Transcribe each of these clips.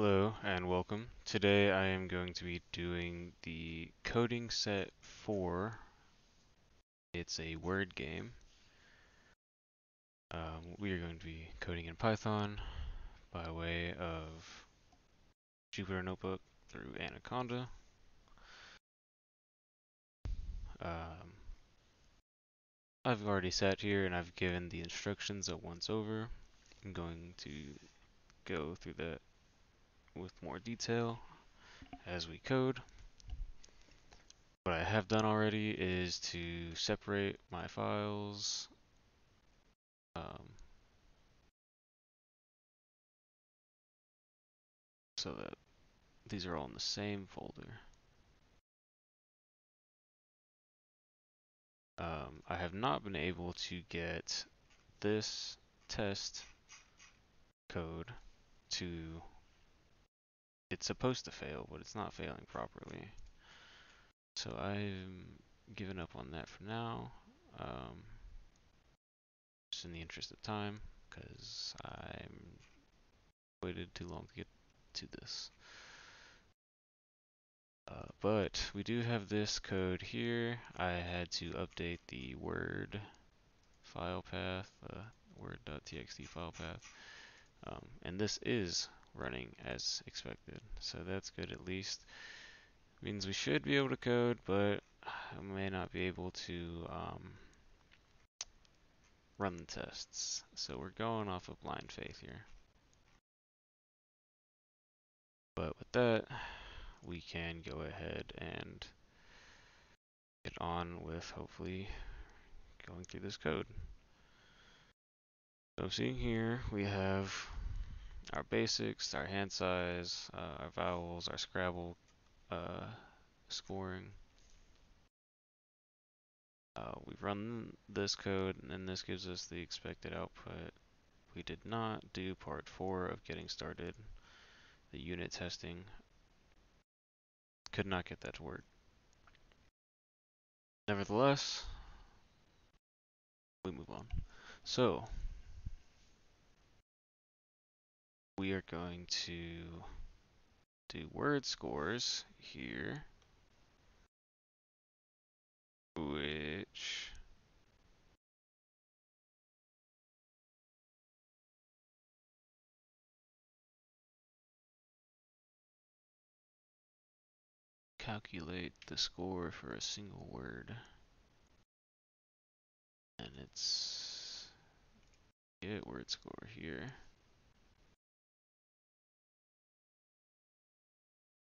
Hello and welcome. Today I am going to be doing the coding set 4. It's a word game. Um, we are going to be coding in Python by way of Jupyter Notebook through Anaconda. Um, I've already sat here and I've given the instructions at once over. I'm going to go through that with more detail as we code. What I have done already is to separate my files um, so that these are all in the same folder. Um, I have not been able to get this test code to, it's supposed to fail, but it's not failing properly. So I'm giving up on that for now, um, just in the interest of time, because I'm waited too long to get to this. Uh, but we do have this code here. I had to update the word file path, the word.txt file path. Um, and this is running as expected, so that's good at least. Means we should be able to code, but I may not be able to um, run the tests. So we're going off of blind faith here. But with that, we can go ahead and get on with hopefully going through this code. So seeing here, we have our basics, our hand size, uh, our vowels, our Scrabble uh, scoring. Uh, we run this code, and this gives us the expected output. We did not do part 4 of getting started, the unit testing. Could not get that to work. Nevertheless, we move on. So, we are going to do word scores here, which calculate the score for a single word. And it's get word score here.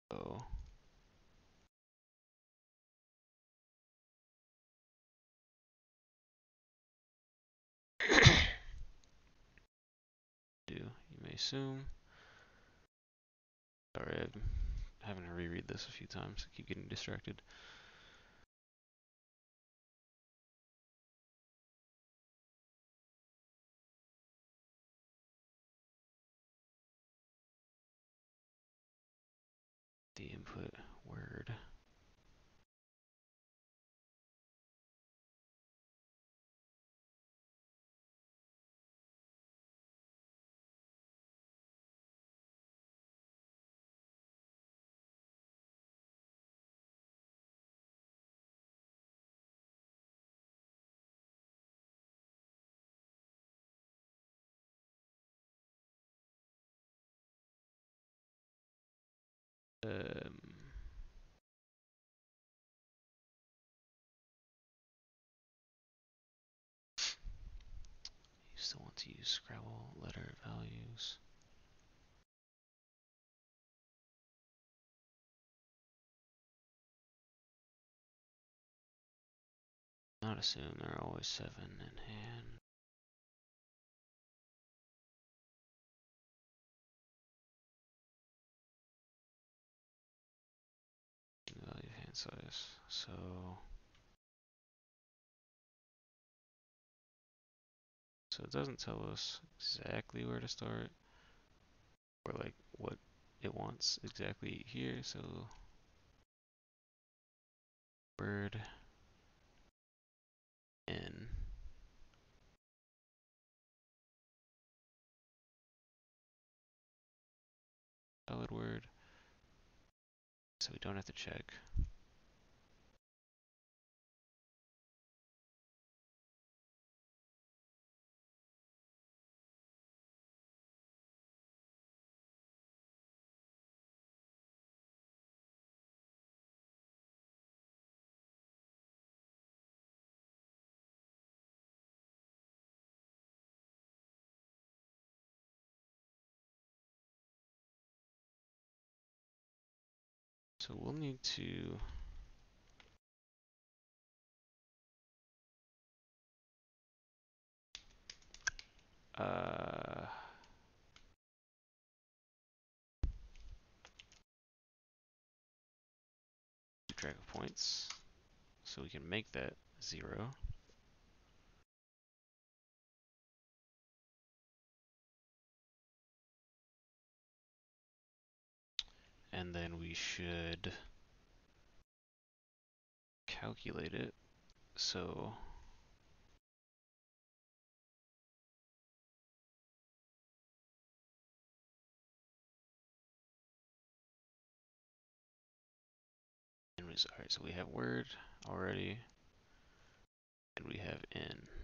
Do you may assume. Sorry, I'm having to reread this a few times. I keep getting distracted. The input still want to use Scrabble letter values. Not assume there are always seven in hand. Value hand size. So so it doesn't tell us exactly where to start or like what it wants exactly here. So word in Solid word. So we don't have to check. So we'll need to uh, of points so we can make that zero. And then we should calculate it. So alright, so we have word already, and we have in.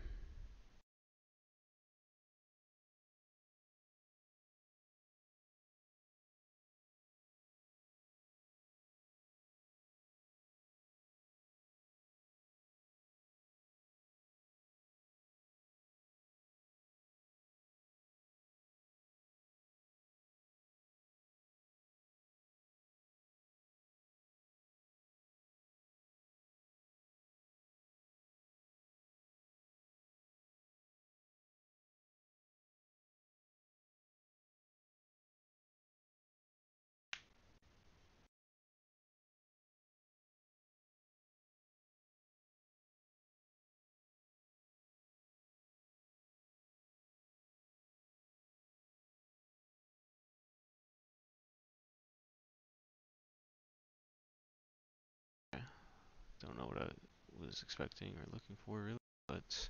Don't know what I was expecting or looking for really, but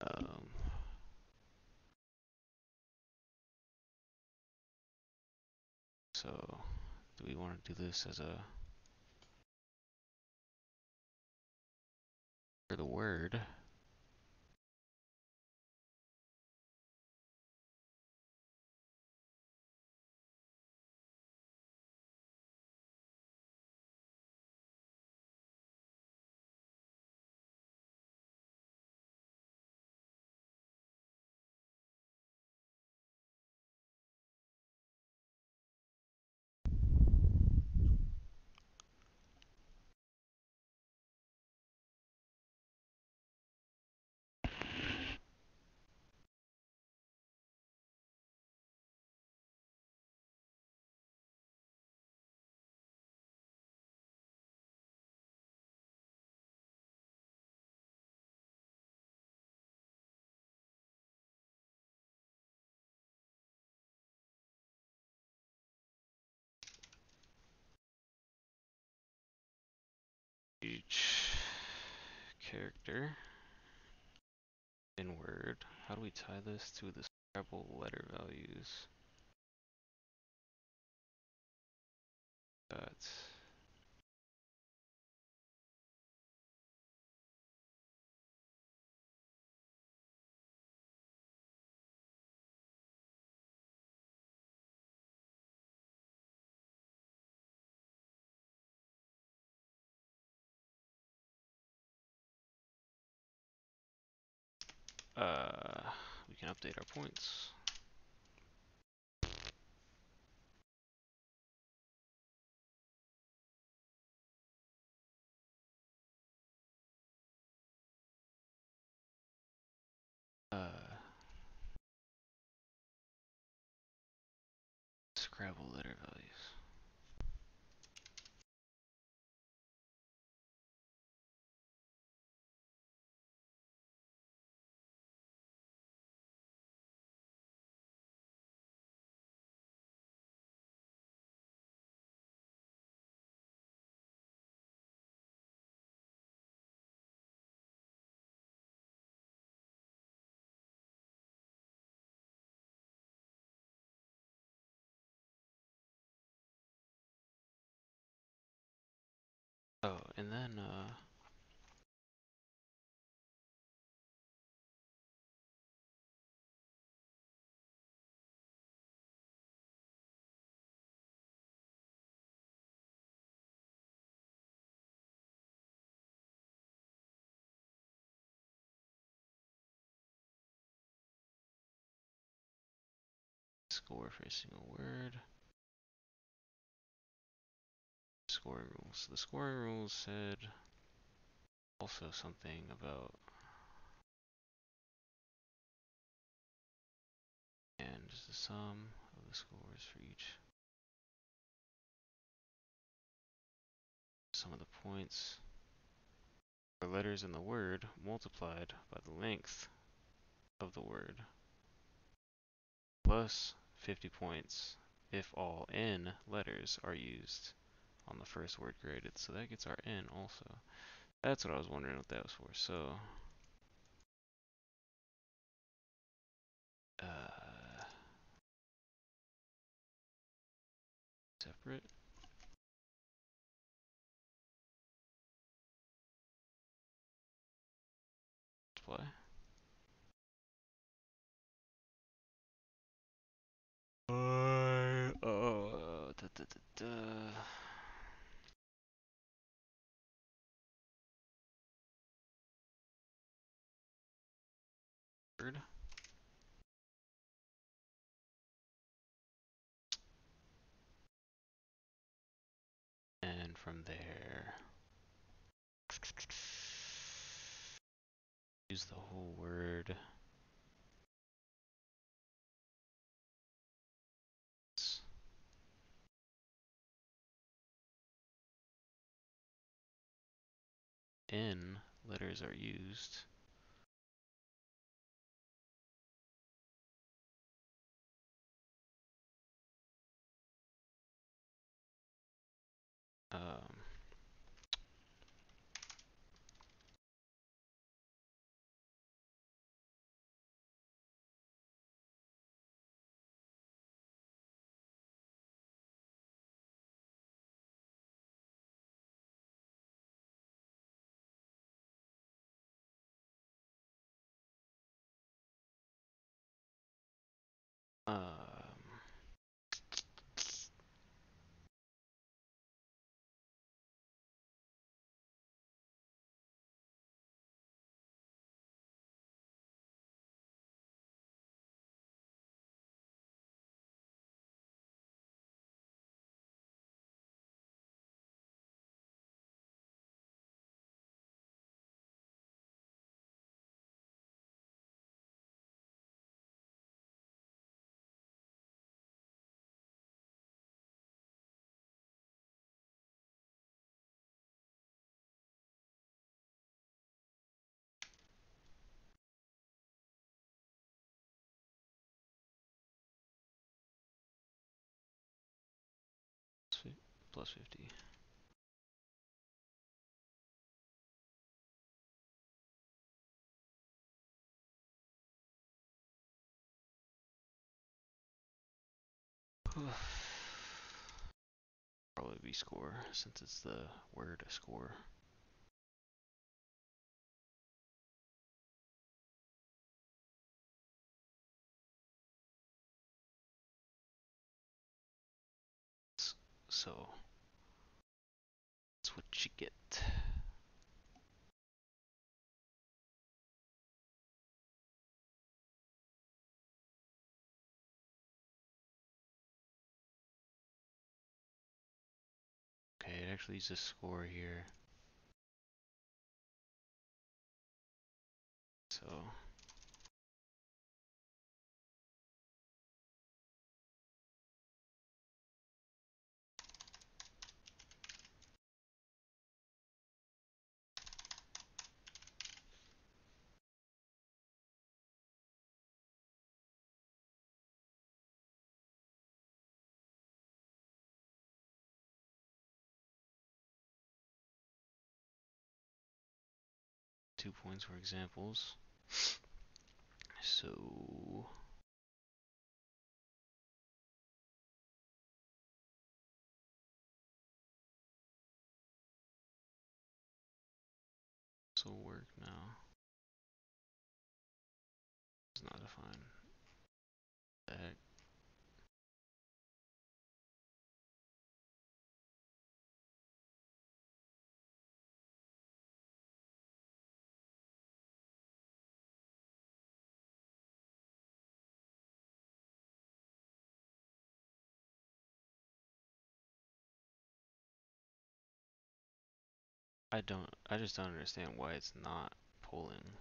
um, so do we want to do this as a for the word? Character in Word. How do we tie this to the Scrabble letter values? Got uh, we can update our points. Uh, Scrabble and then, uh, score for a single word. Scoring rules. The scoring rules said also something about and the sum of the scores for each sum of the points or letters in the word multiplied by the length of the word plus 50 points if all n letters are used on the first word graded. So that gets our n also. That's what I was wondering what that was for. So, uh, separate. Multiply. Uh, oh, da, da, da, da. Word. And from there, use the whole word. N letters are used. Plus fif- plus 50. Probably be score since it's the word score. So you get. Okay, it actually uses score here. So two points were examples. So... This will work now. It's not defined. I don't, I just don't understand why it's not pulling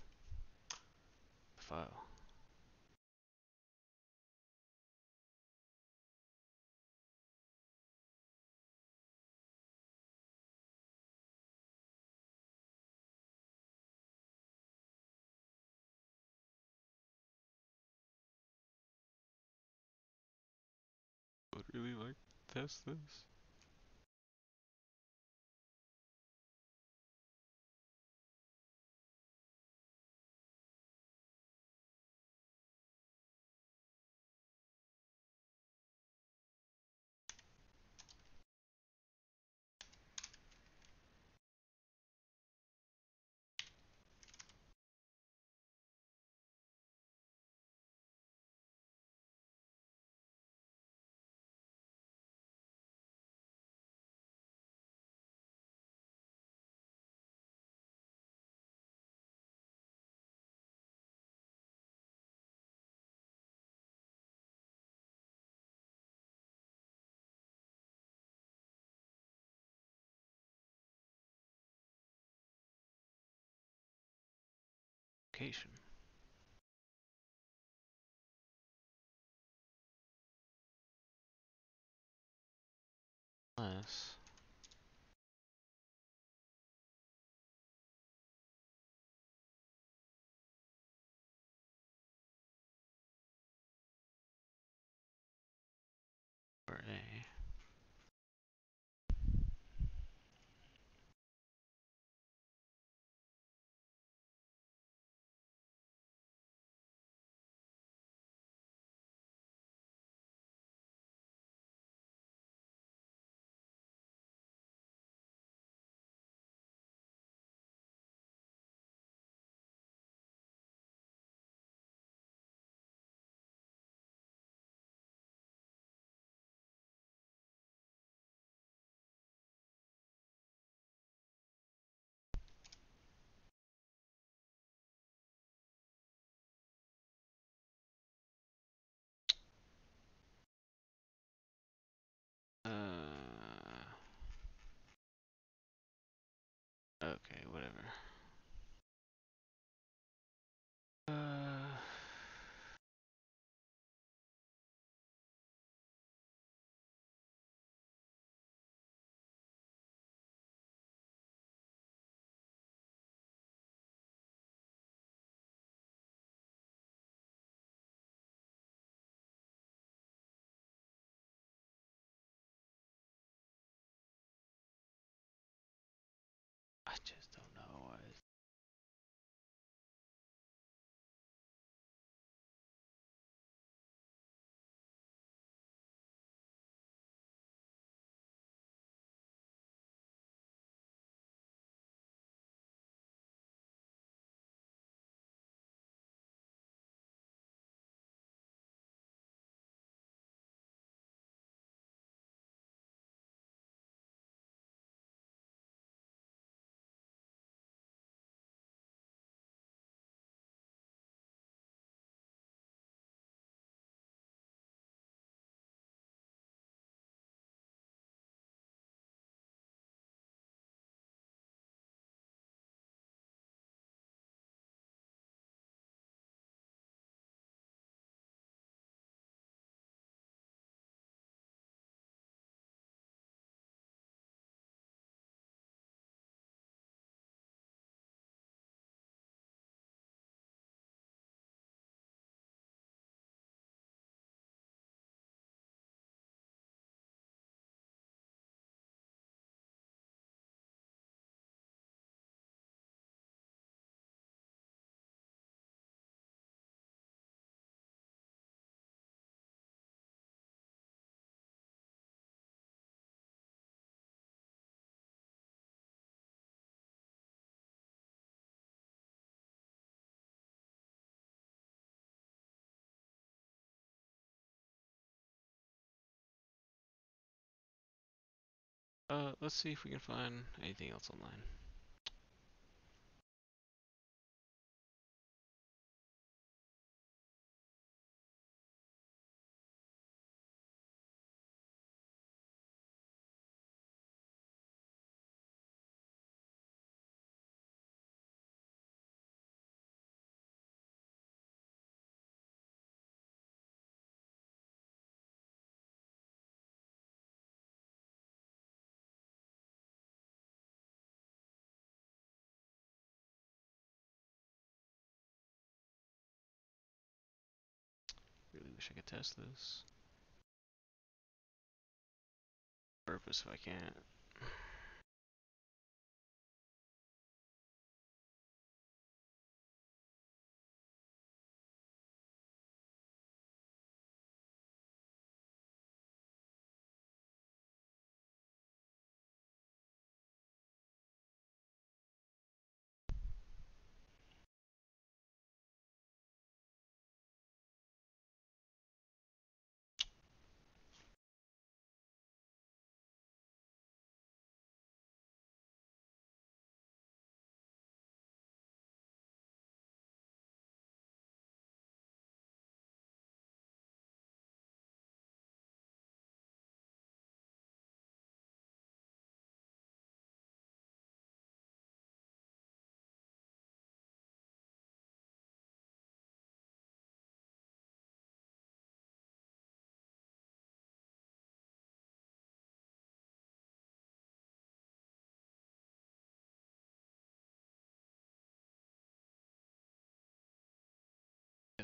the file. Would really like to test this. Location. Unless okay, whatever. Uh, let's see if we can find anything else online. Wish I could test this. Purpose if I can't.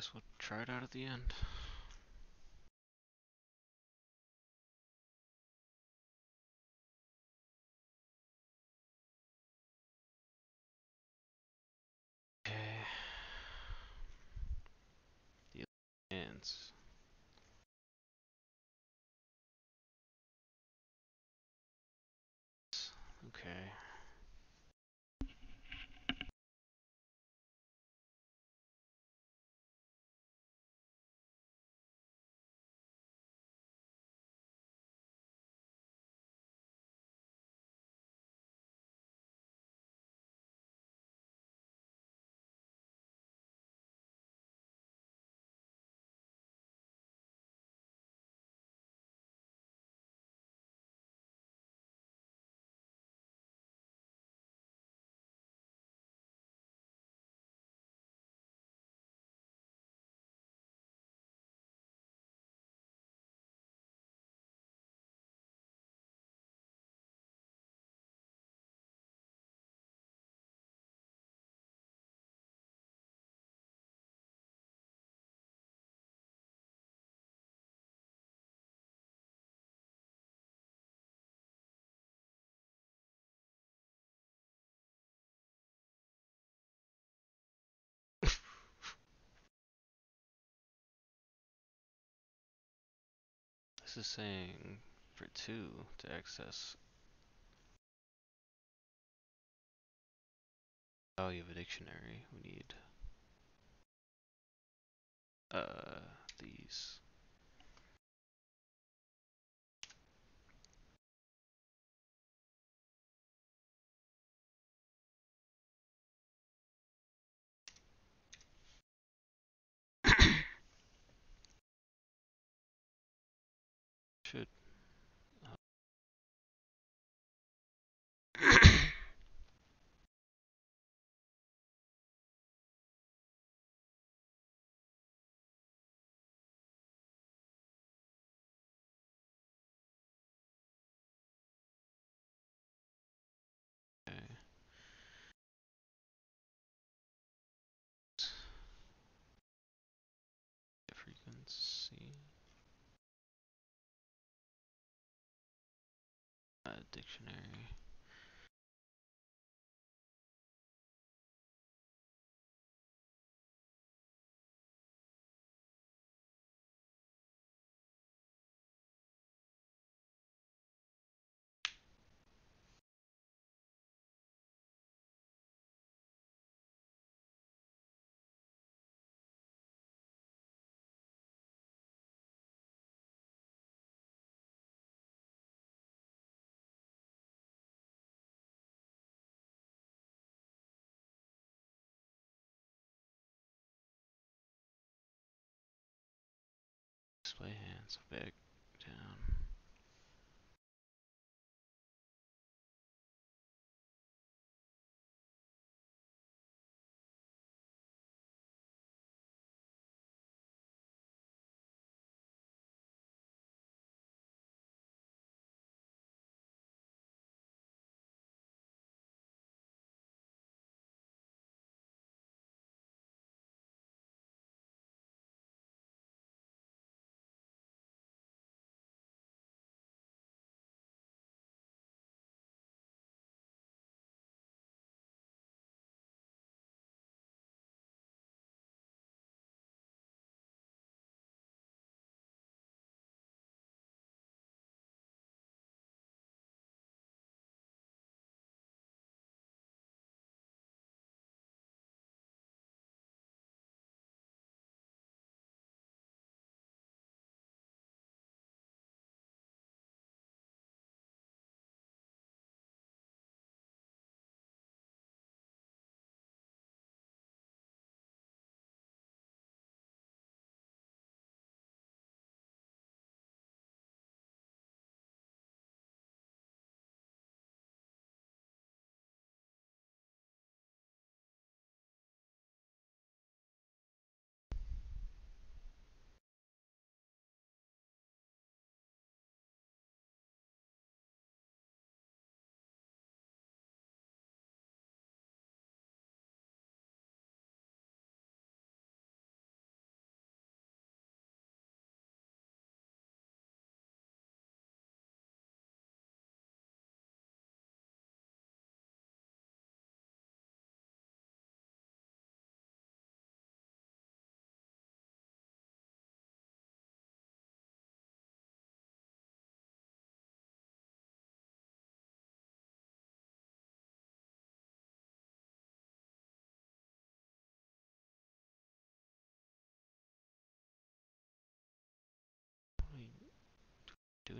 Guess we'll try it out at the end. This is saying for two to access value of a dictionary, we need uh these. Should okay. frequency uh, dictionary. Display hands back down.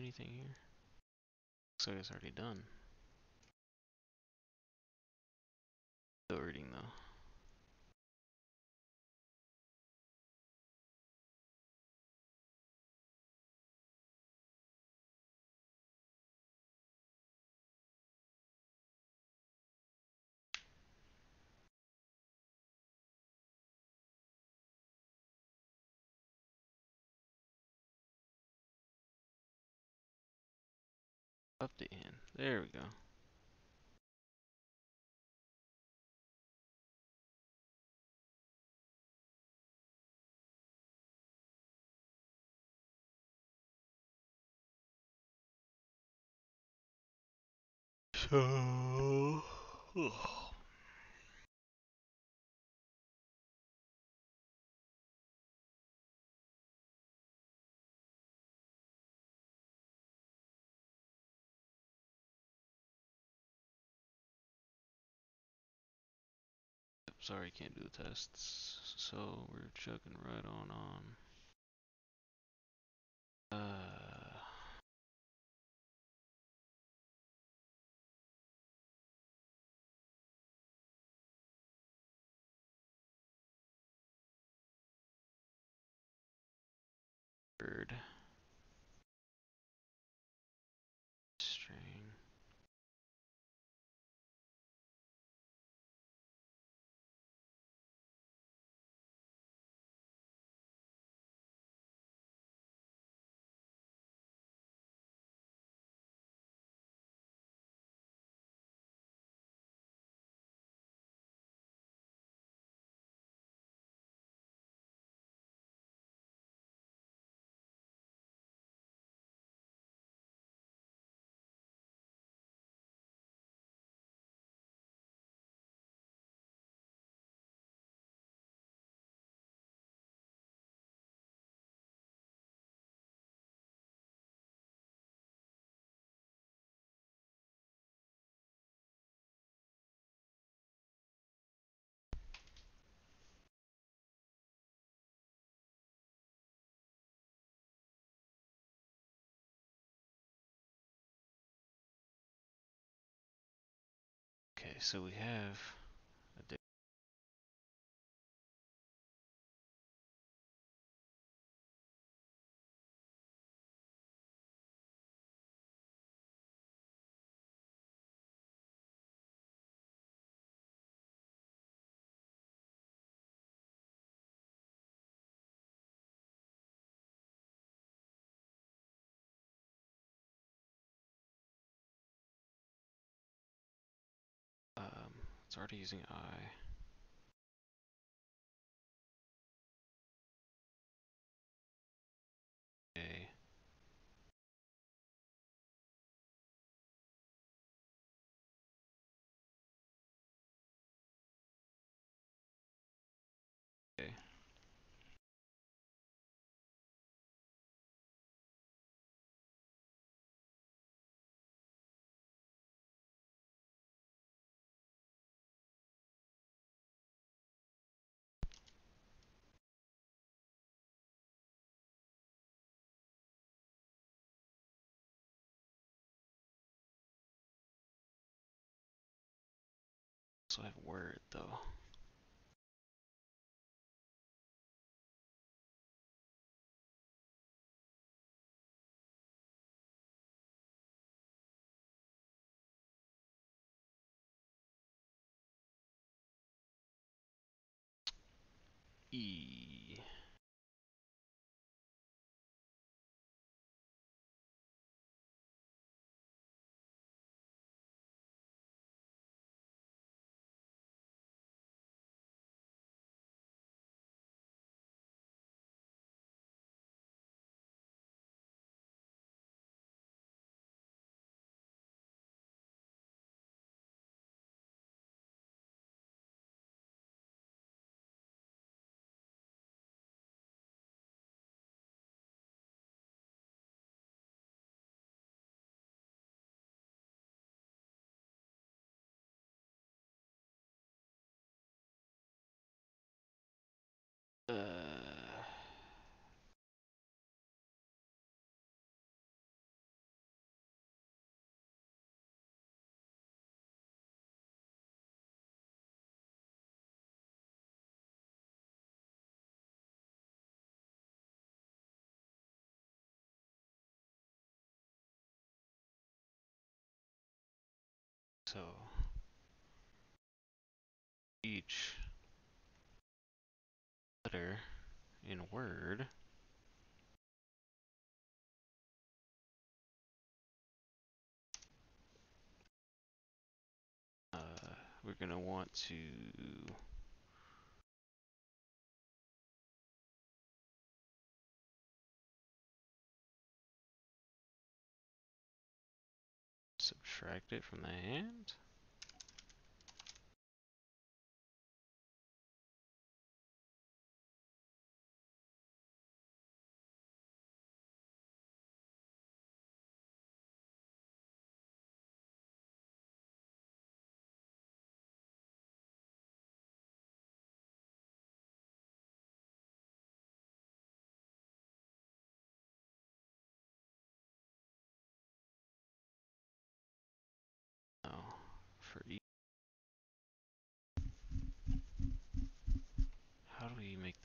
Anything here? Looks like it's already done. Still reading though. Update hand. There we go. So, sorry, can't do the tests. So we're chugging right on on. Uh, bird. So we have It's already using I. So I have word though. E. Uh. So each letter in Word uh, we're gonna want to subtract it from the hand.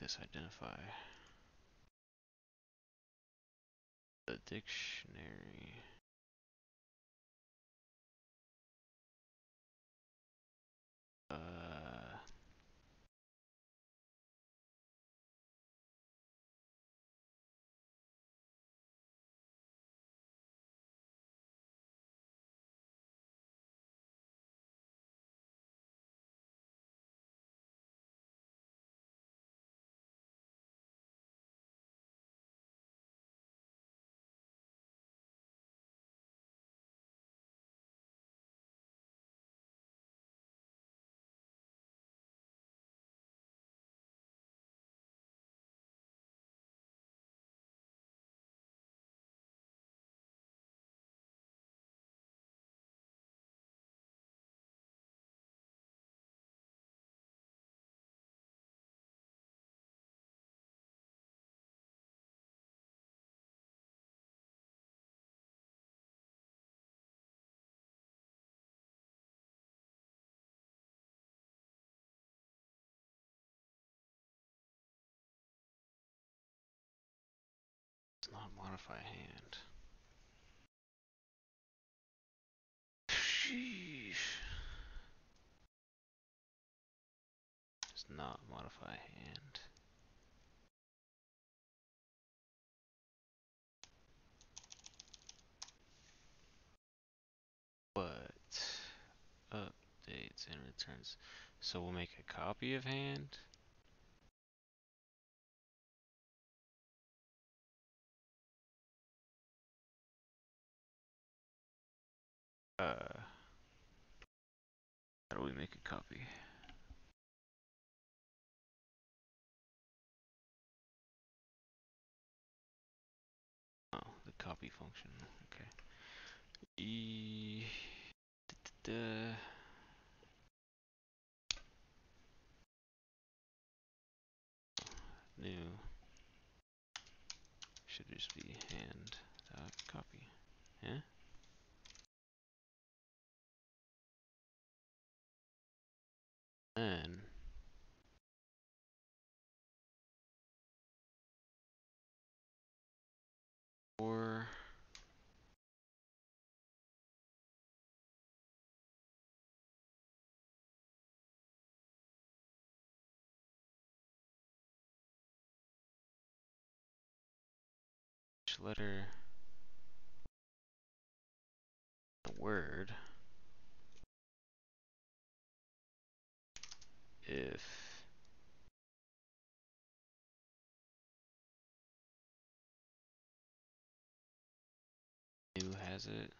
This identify? The dictionary. Not modify hand. Sheesh. Let's not modify hand. But update it's in returns. So we'll make a copy of hand. Uh, how do we make a copy? Oh, the copy function. Okay. E. Da, da, da. New. Should just be hand dot copy. Yeah. Then or letter? The word if new has it?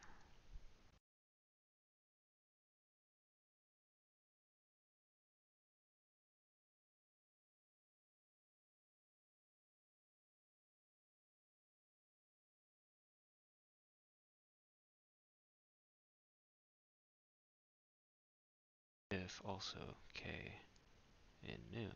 If also k new.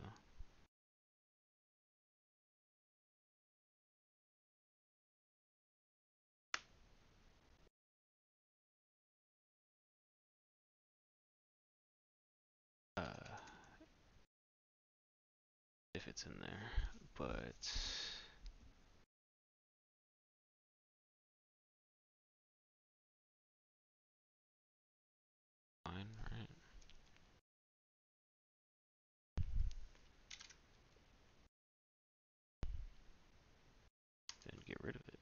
Uh if it's in there but fine right then get rid of it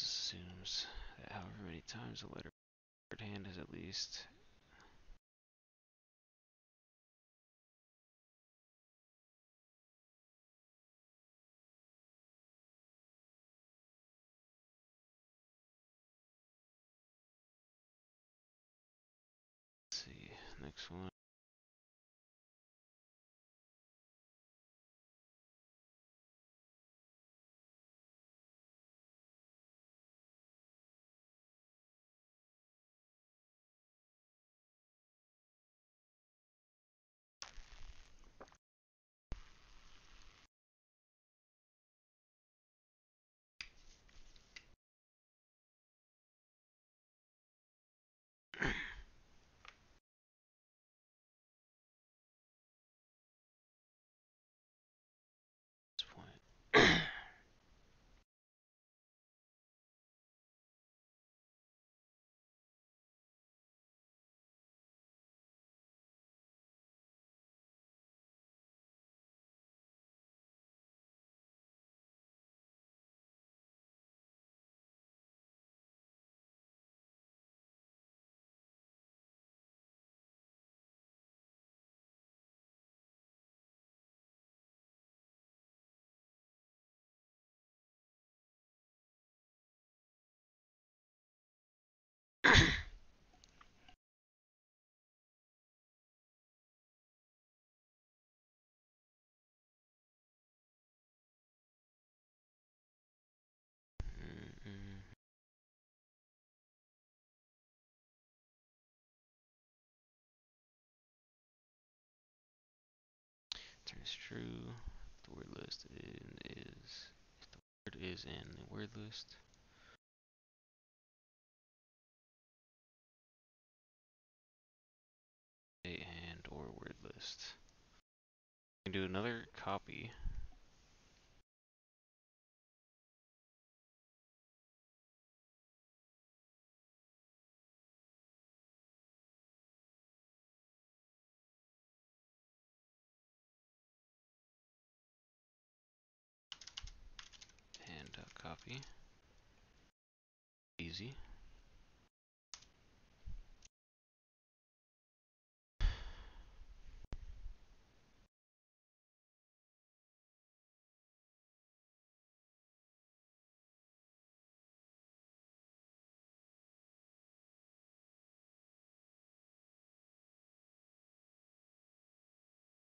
This that however many times the letter hand has at least next one turns true the word list in is if the word is in the word list a hand or word list We can do another copy. Easy.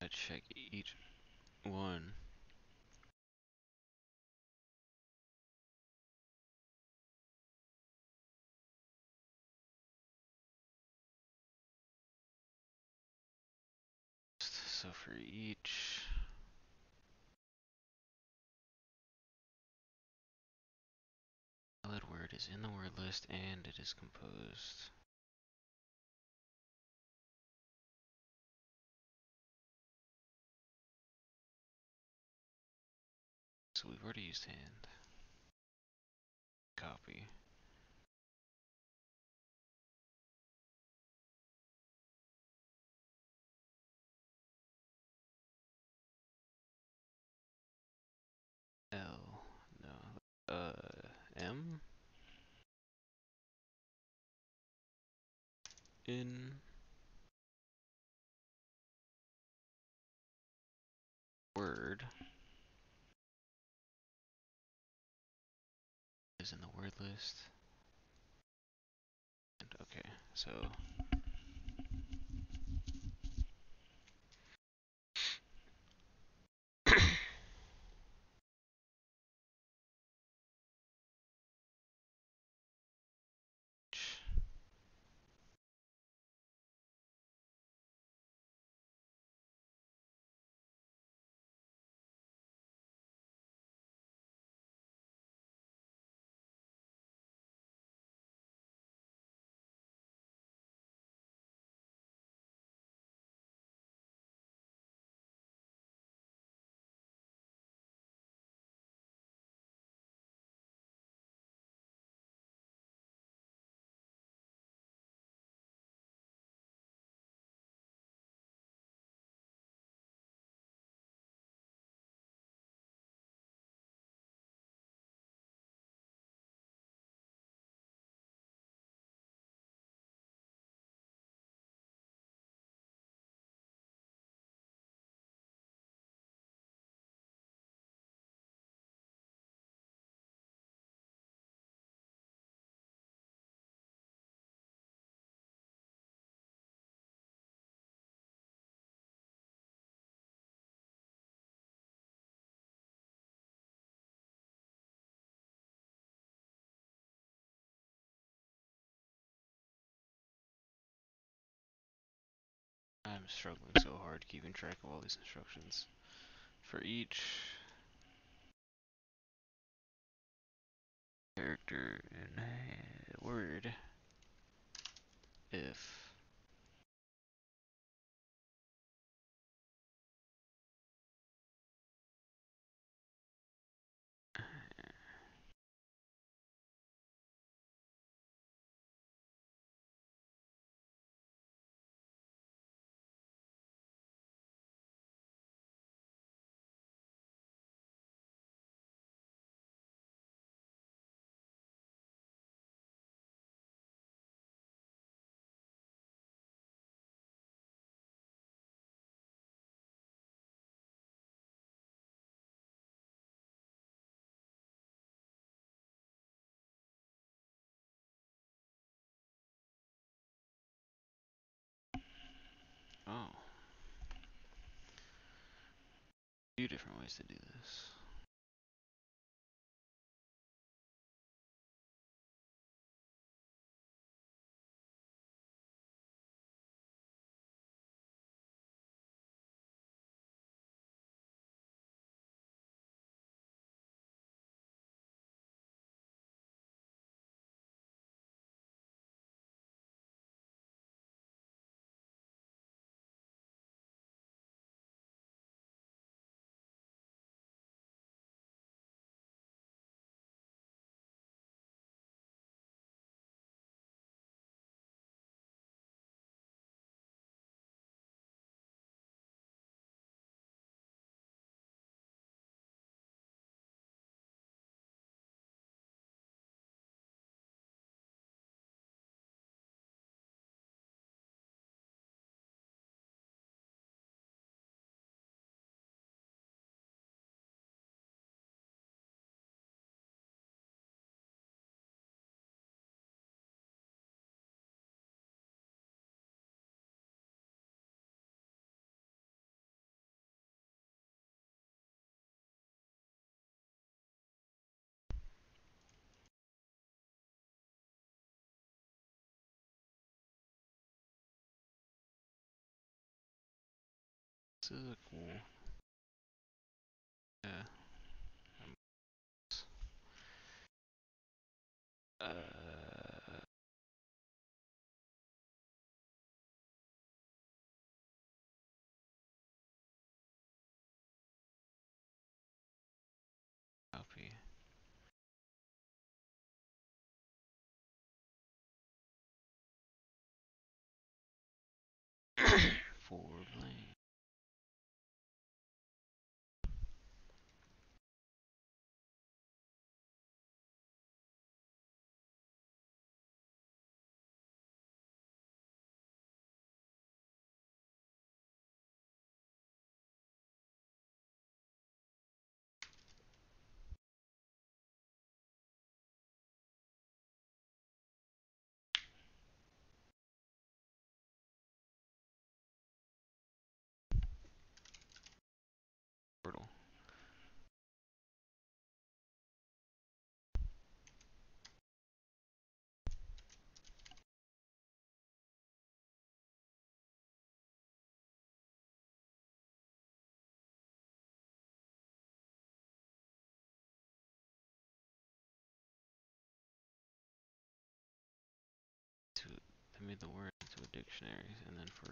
Let's check each one. So for each valid word is in the word list and it is composed. So we've already used hand. Copy. L, no, uh, M? In word is in the word list. And okay, so struggling so hard keeping track of all these instructions. For each character in a word, if oh, few different ways to do this. This is cool. Made the word into a dictionary, and then for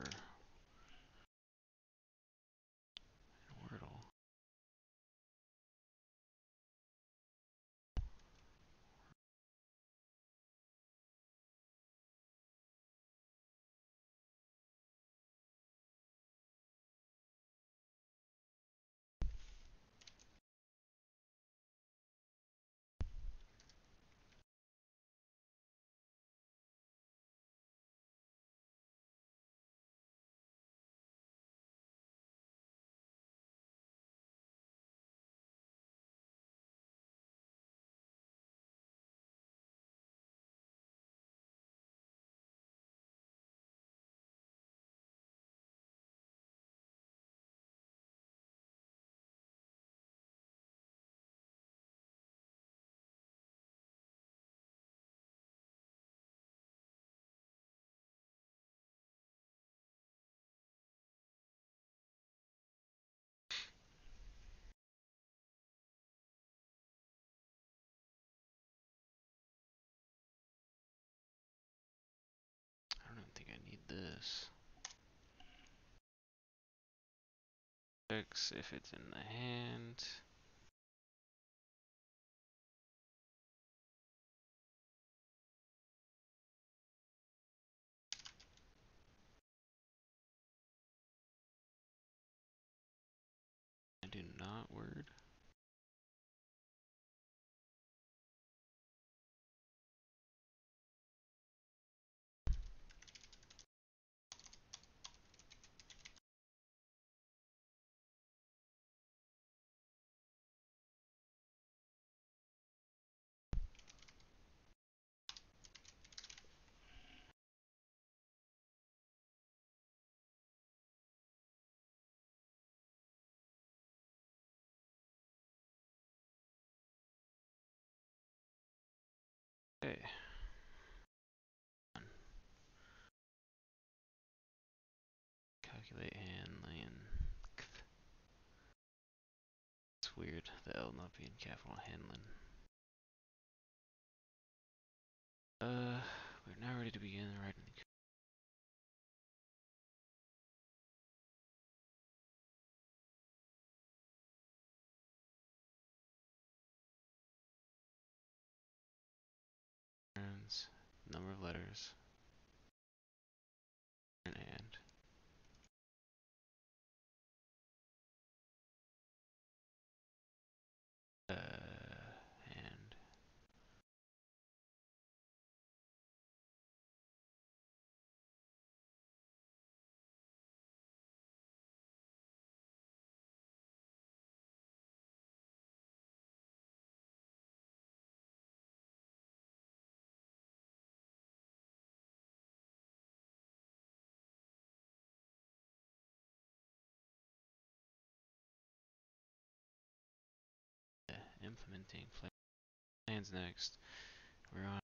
this. Checks if it's in the hand. I do not word. Okay. Calculate hand length. It's weird, the L not being capital handlen. Uh, we're now ready to begin writing the commands, number of letters, implementing plans next. We're on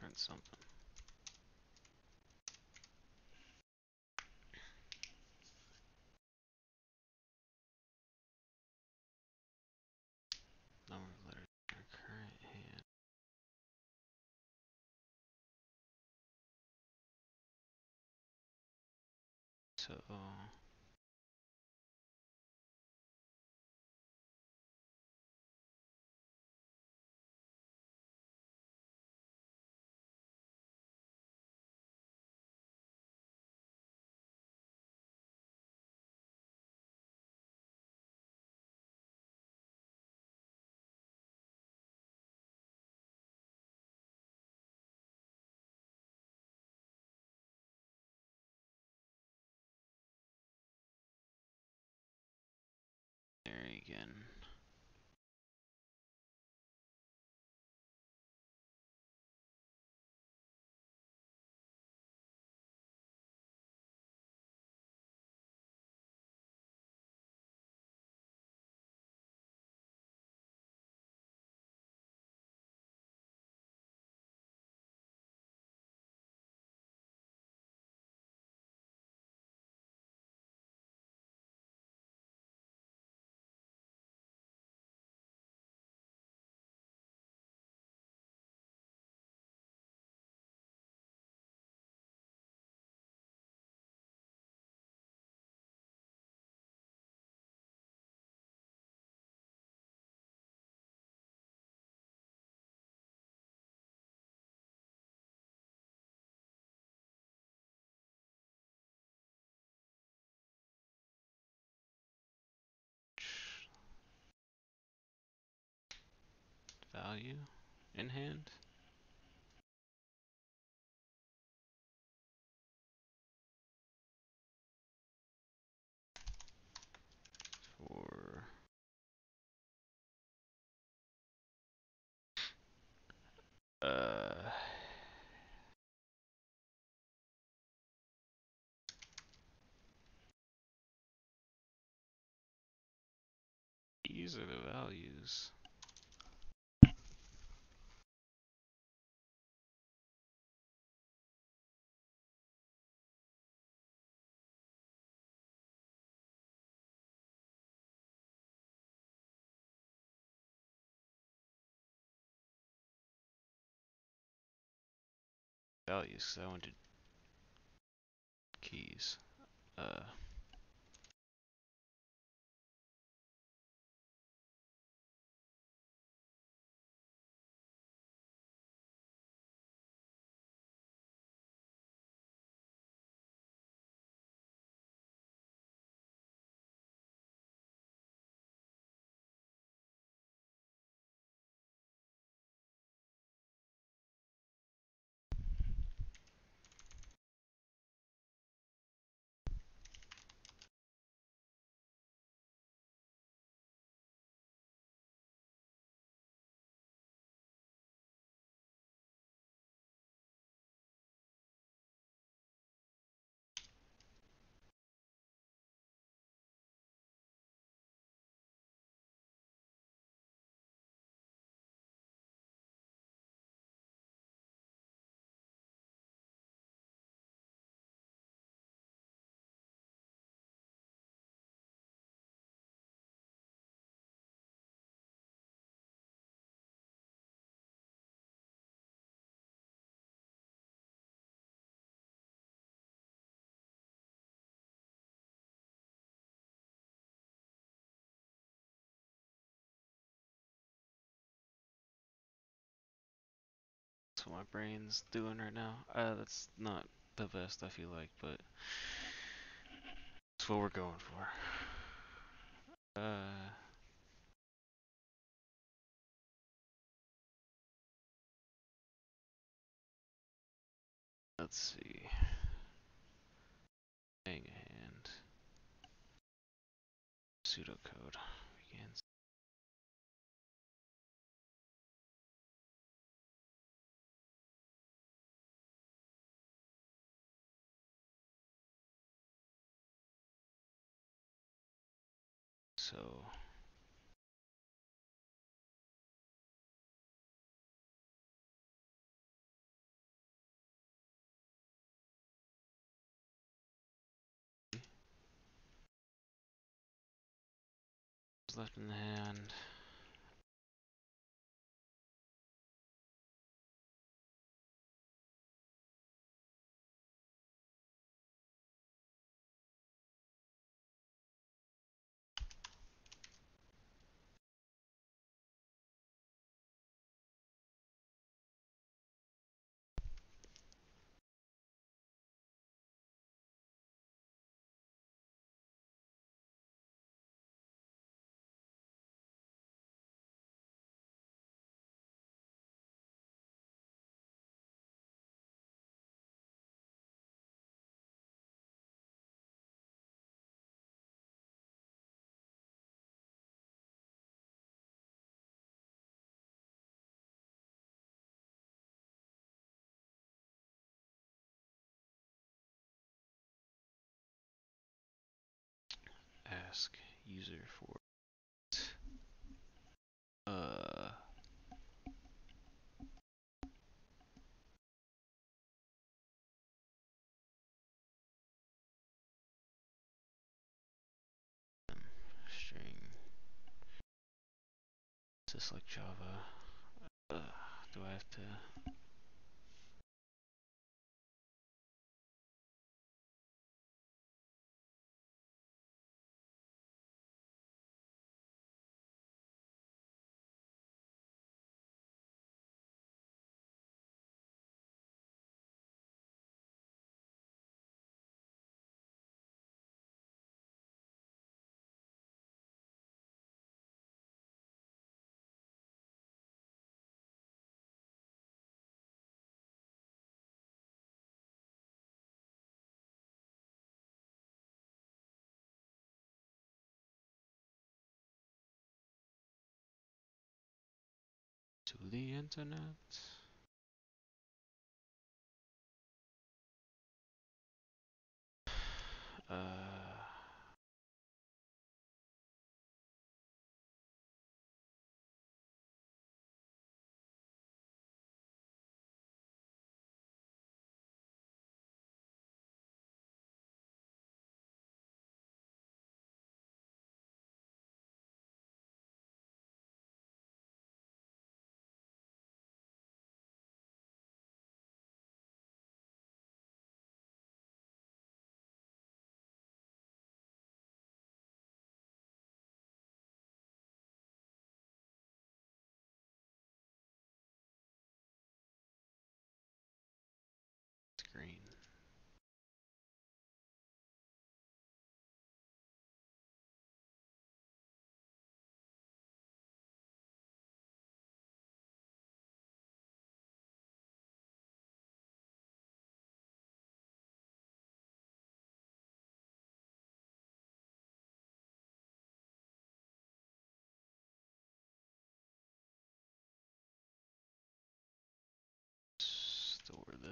Turn something. Number of letters in our current hand. So uh, again. Value in hand. For uh these are the values. Values, so I wanted keys. Uh That's what my brain's doing right now. Uh, that's not the best I feel like, but that's what we're going for. Uh, let's see. Hang a hand. Pseudocode left in the hand. Ask user for uh string just like Java. Uh, do I have to to the internet? Uh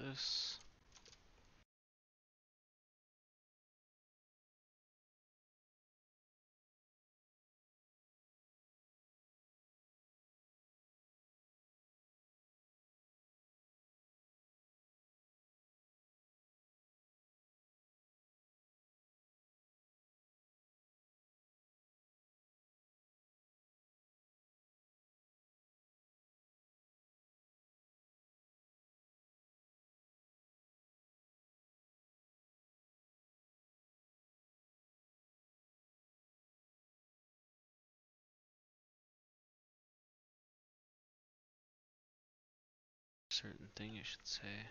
this. Certain thing it should say.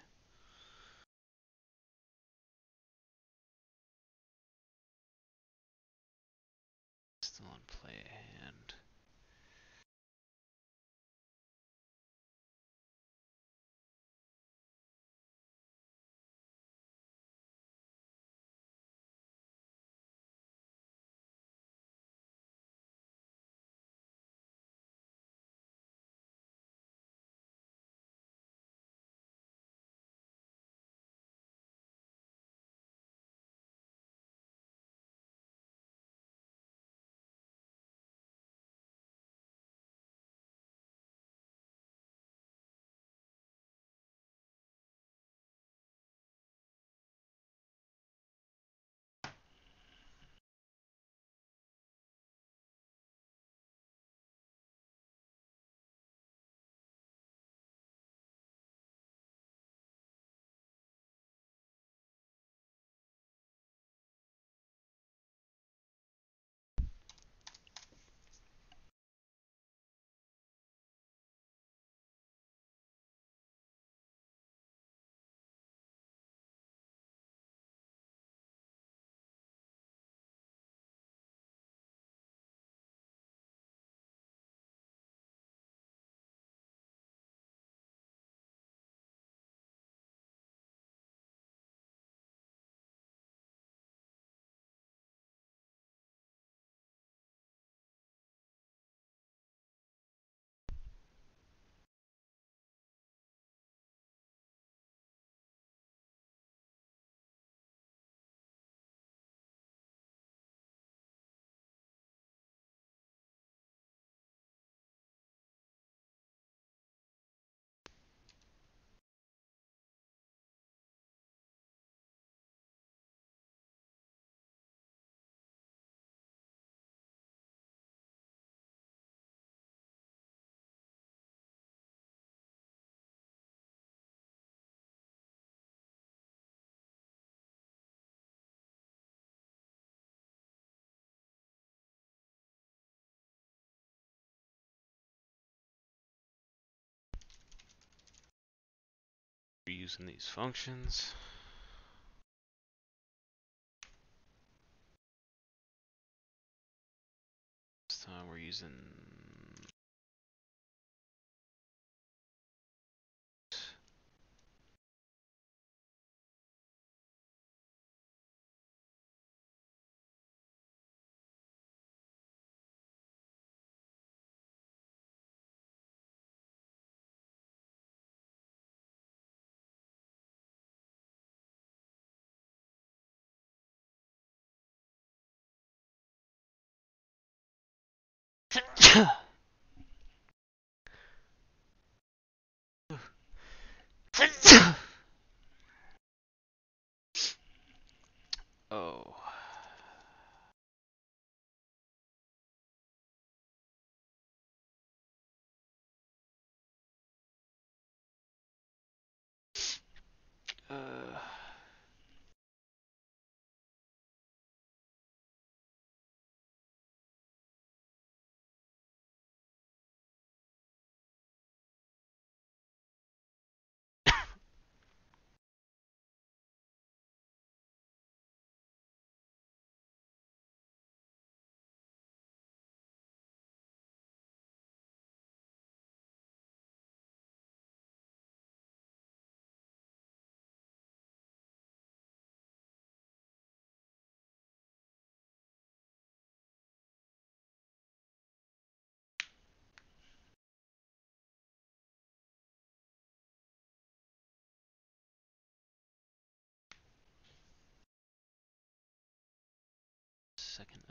Using these functions. This time we're using oh.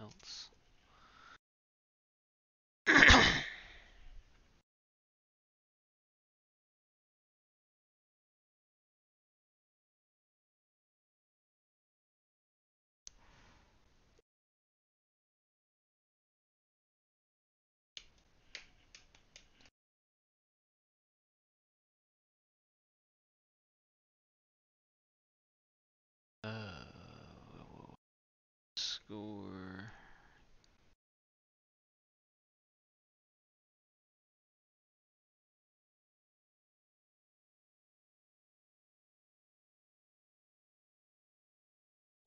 Else. Uh, score.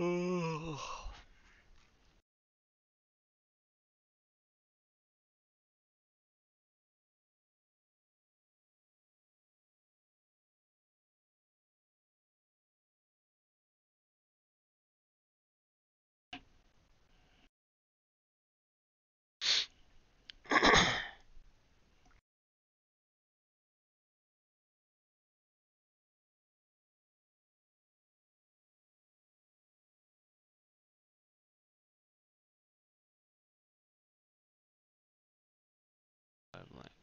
I blank. Uh.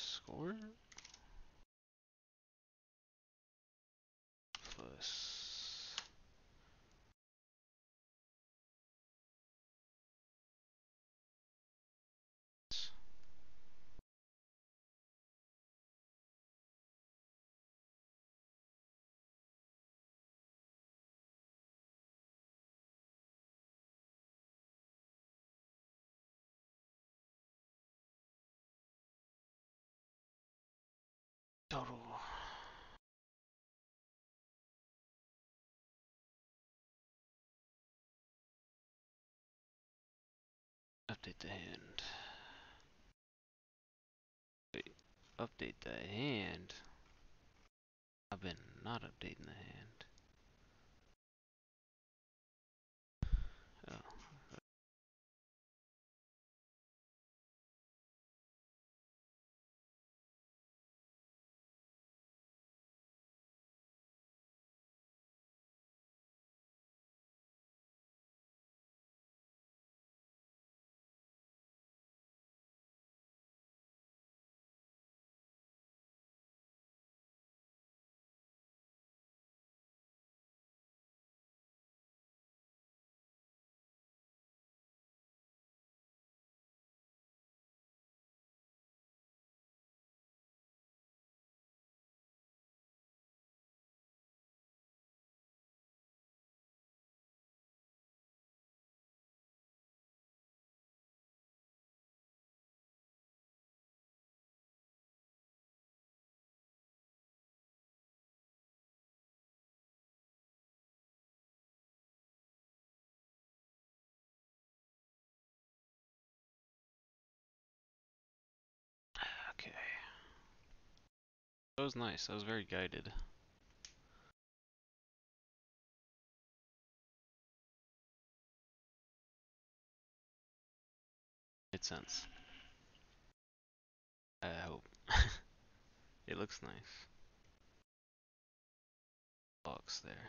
Score? Plus update the hand. Update the hand? I've been not updating the hand. That was nice. That was very guided. Made sense. I hope. it looks nice. Box there.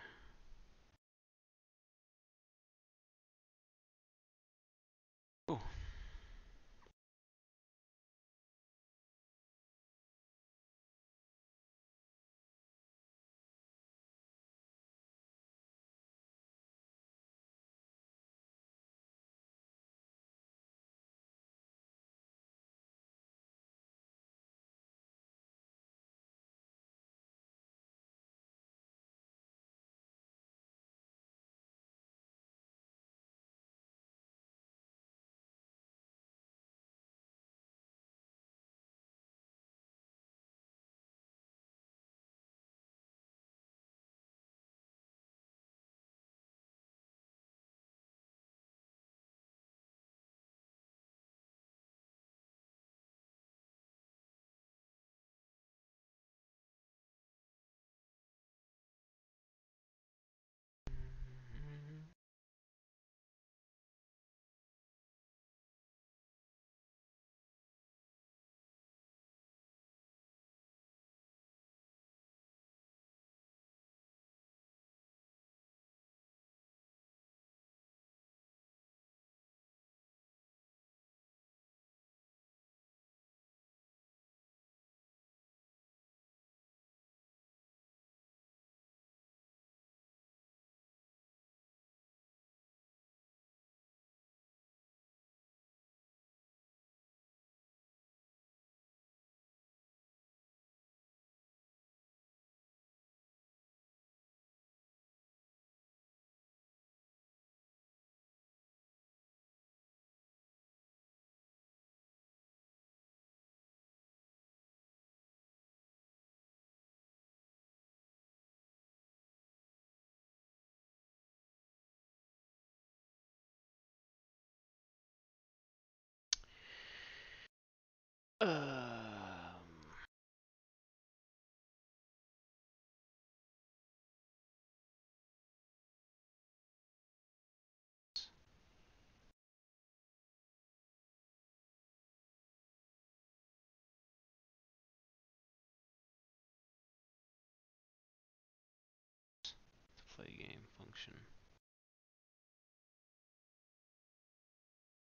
Play game function.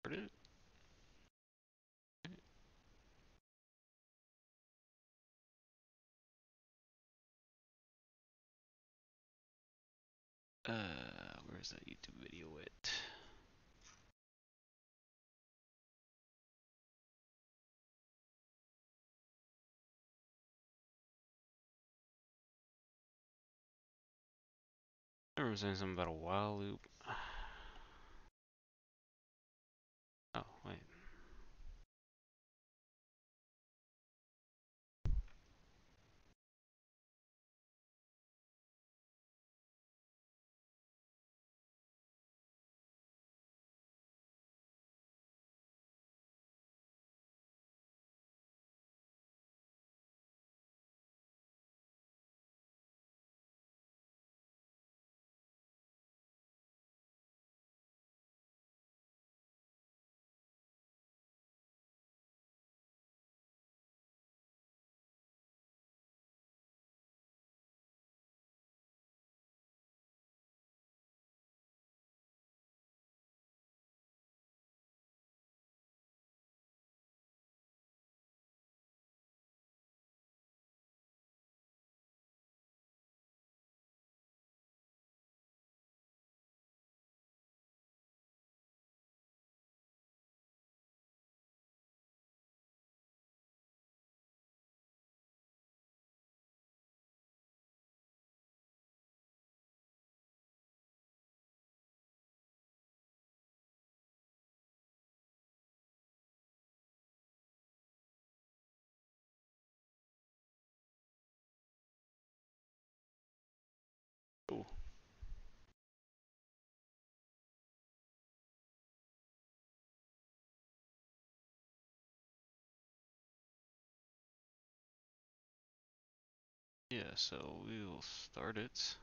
Where it? Uh, where's that YouTube video at? Saying something about a while loop. Yeah, so we'll start it.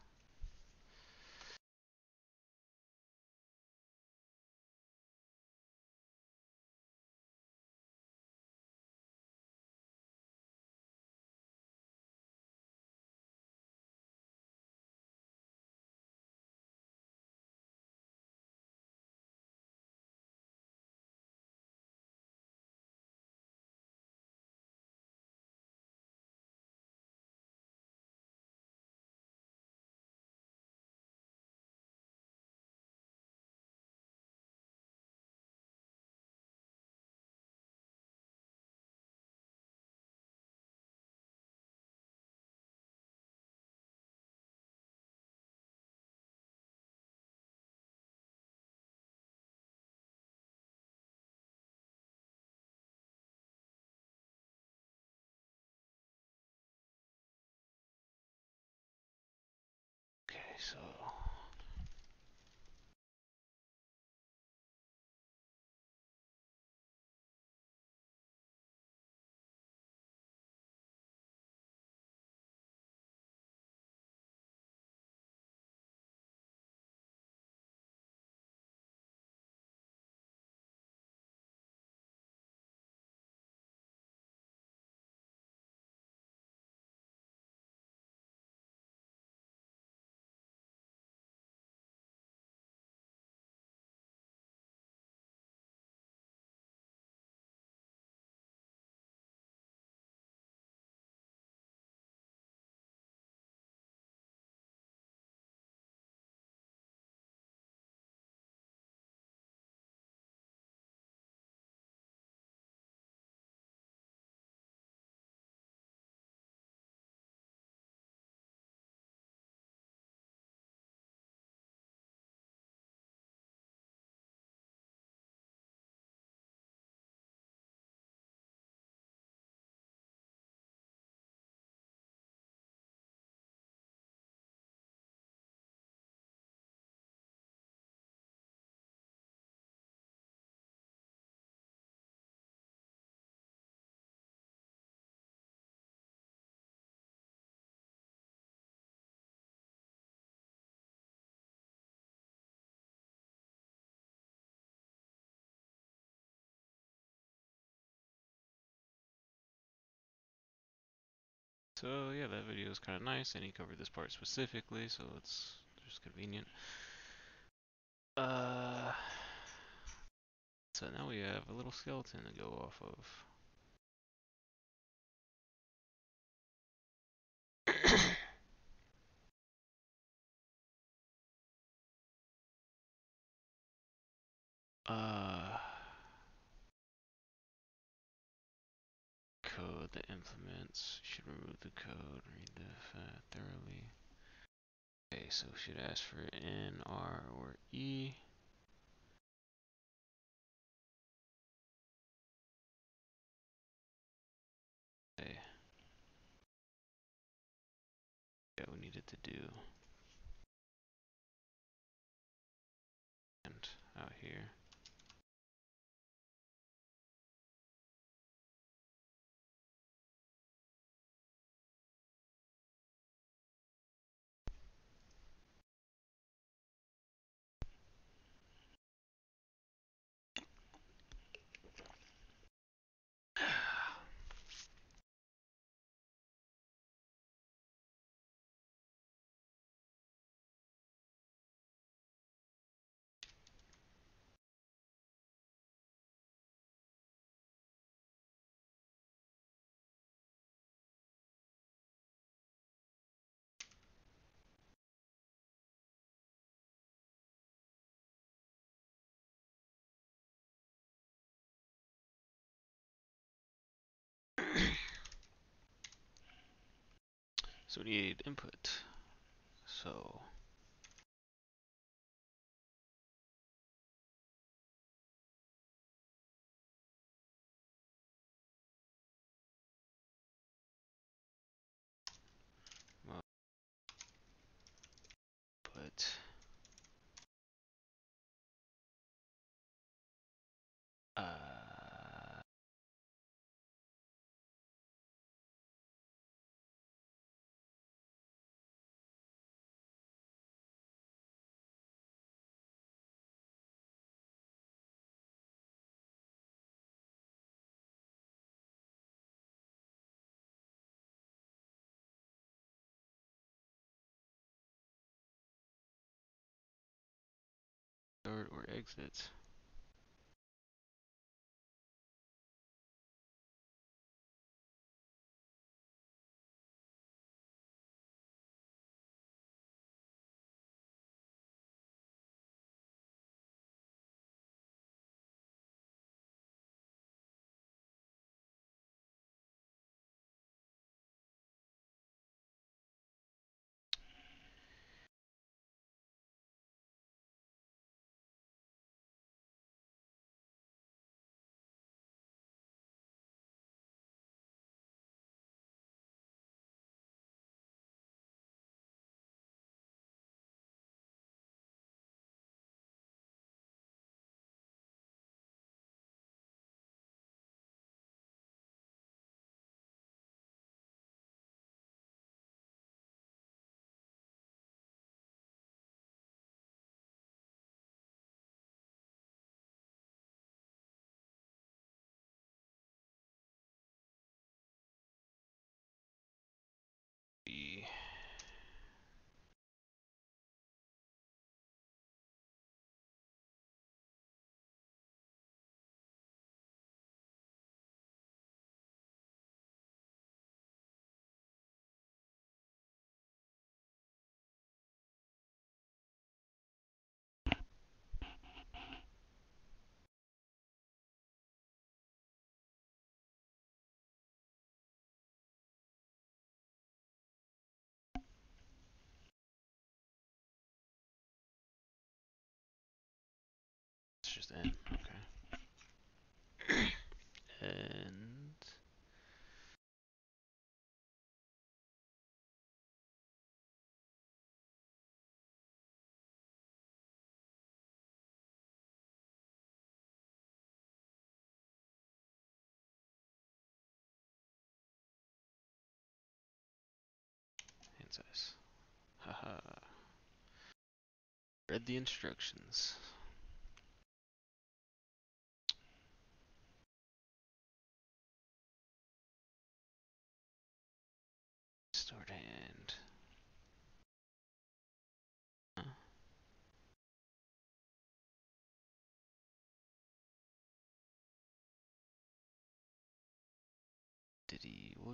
So So yeah, that video is kind of nice, and he covered this part specifically, so it's just convenient. Uh, so now we have a little skeleton to go off of. uh, code that implements should remove the code. Read the uh, thoroughly. Okay, so we should ask for N, R, or E. Okay. Yeah, we needed to do. And out here. So we need input. So Start or exit. The just N, okay. and hand size. Haha. Read the instructions.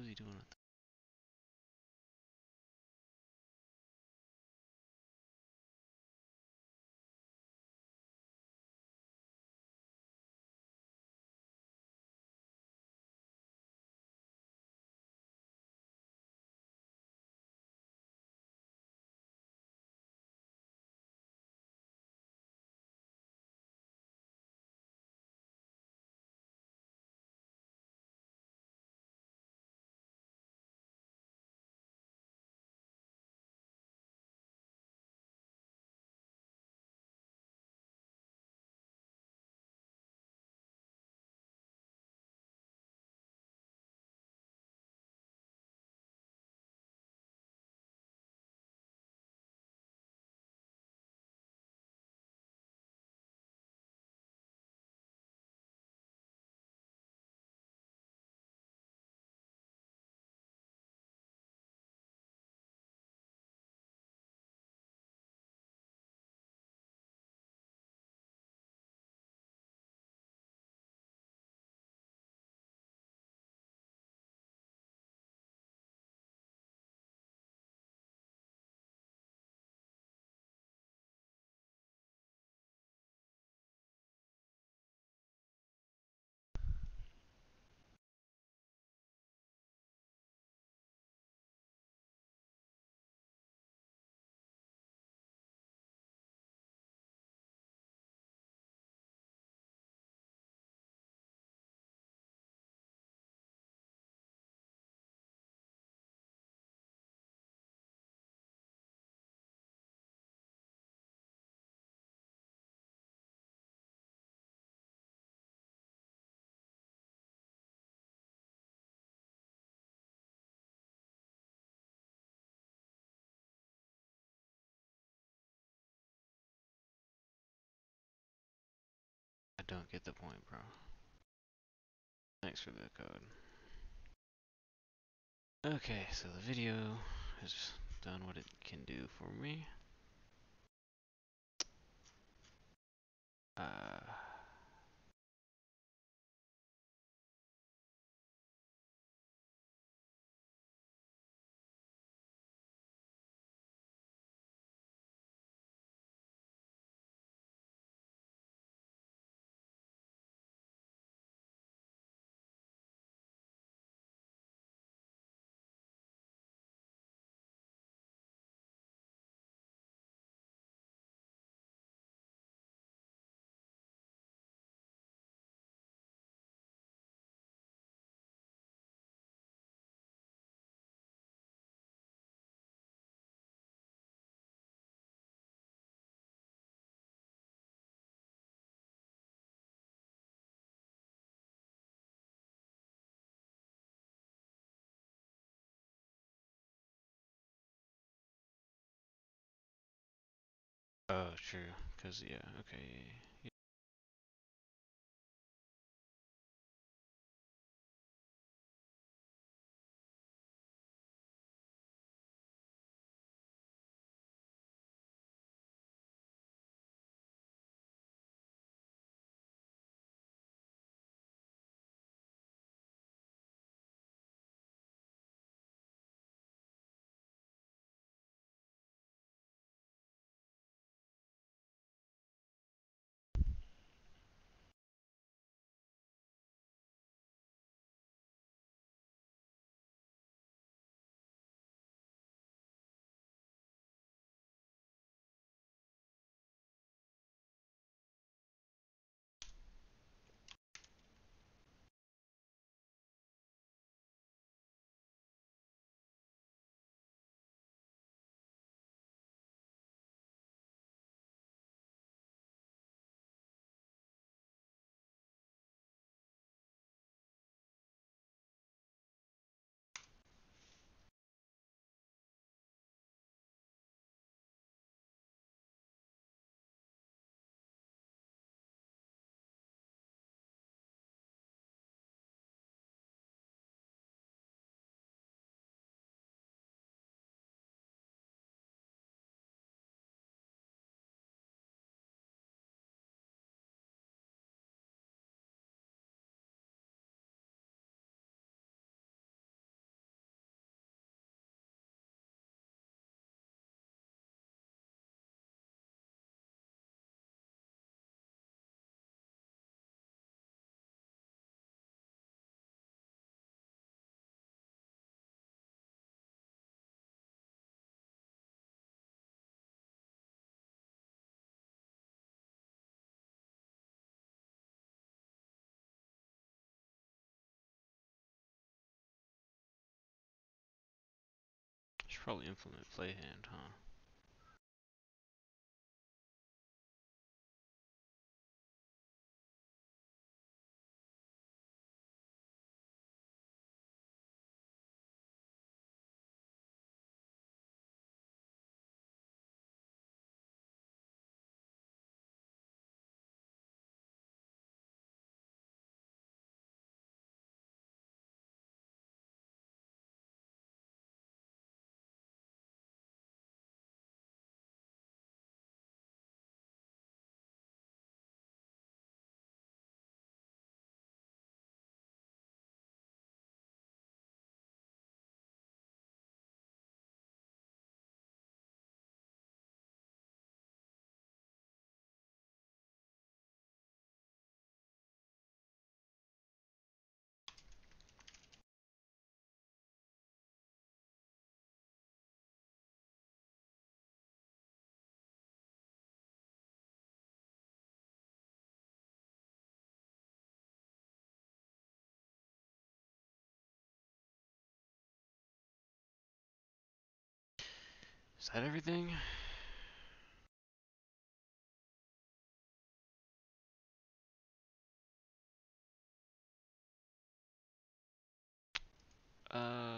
He? Don't get the point, bro. Thanks for the code. Okay, so the video has done what it can do for me. Uh, Oh, true. Cause yeah, okay. Probably implement playhand, huh? Is that everything? Uh,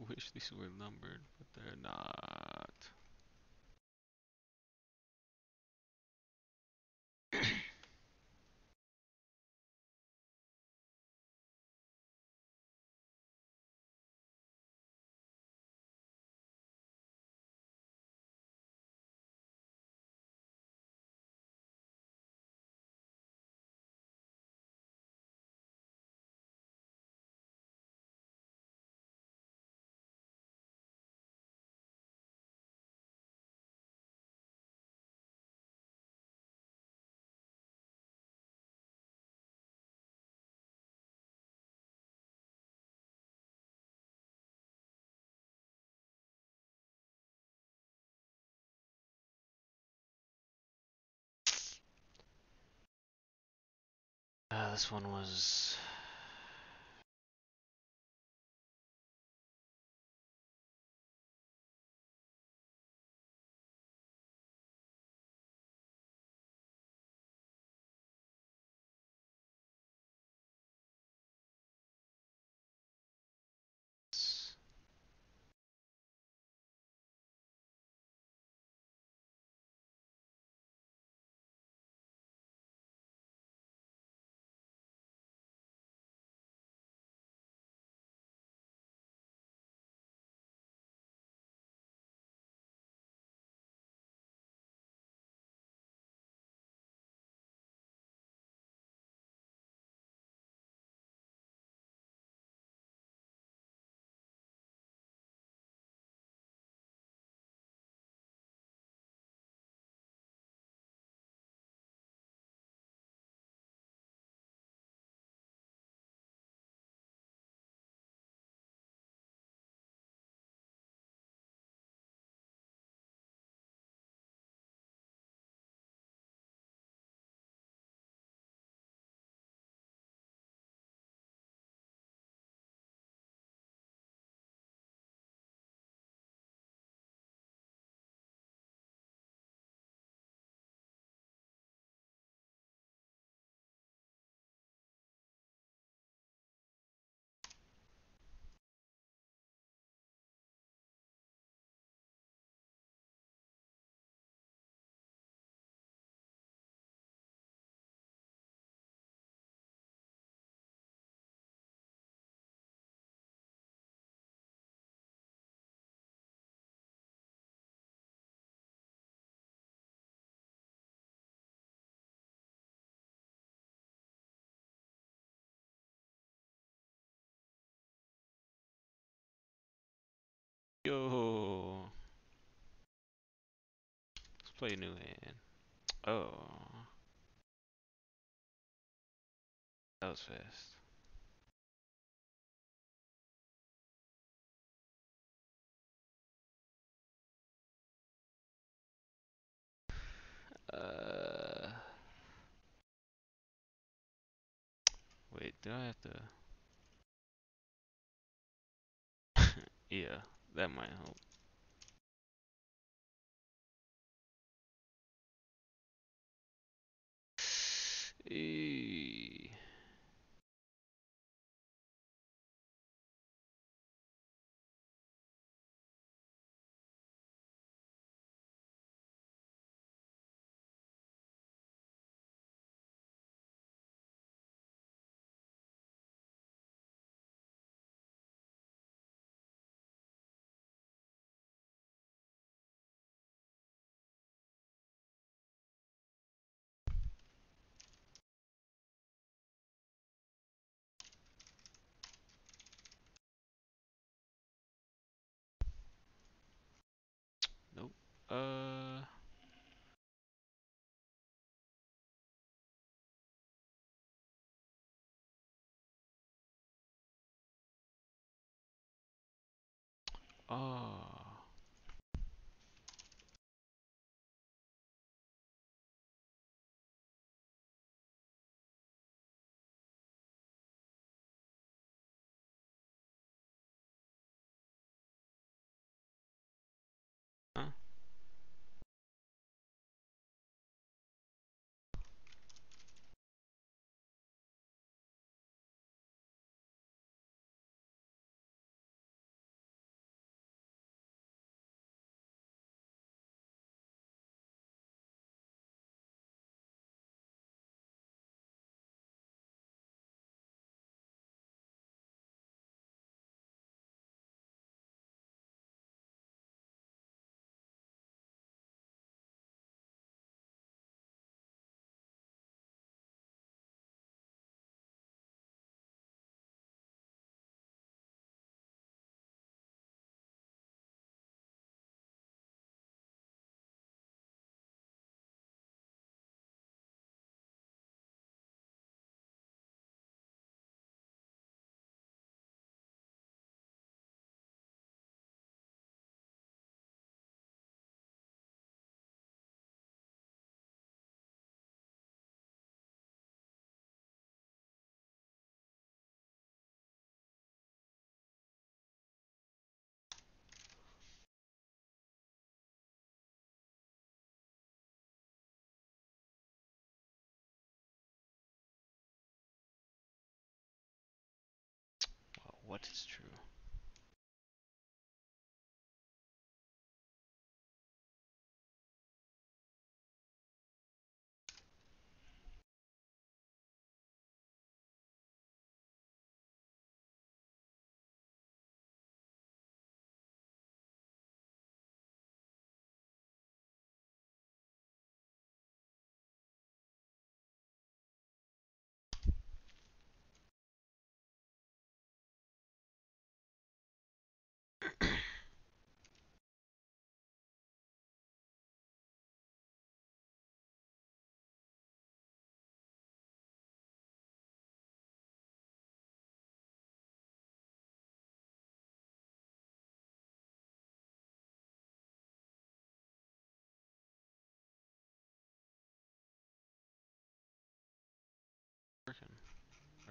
wish these were numbered, but they're not. This one was. Play new hand. Oh. That was fast. Uh. Wait, do I have to? yeah, that might help. Eh. Uh. Oh. What is true?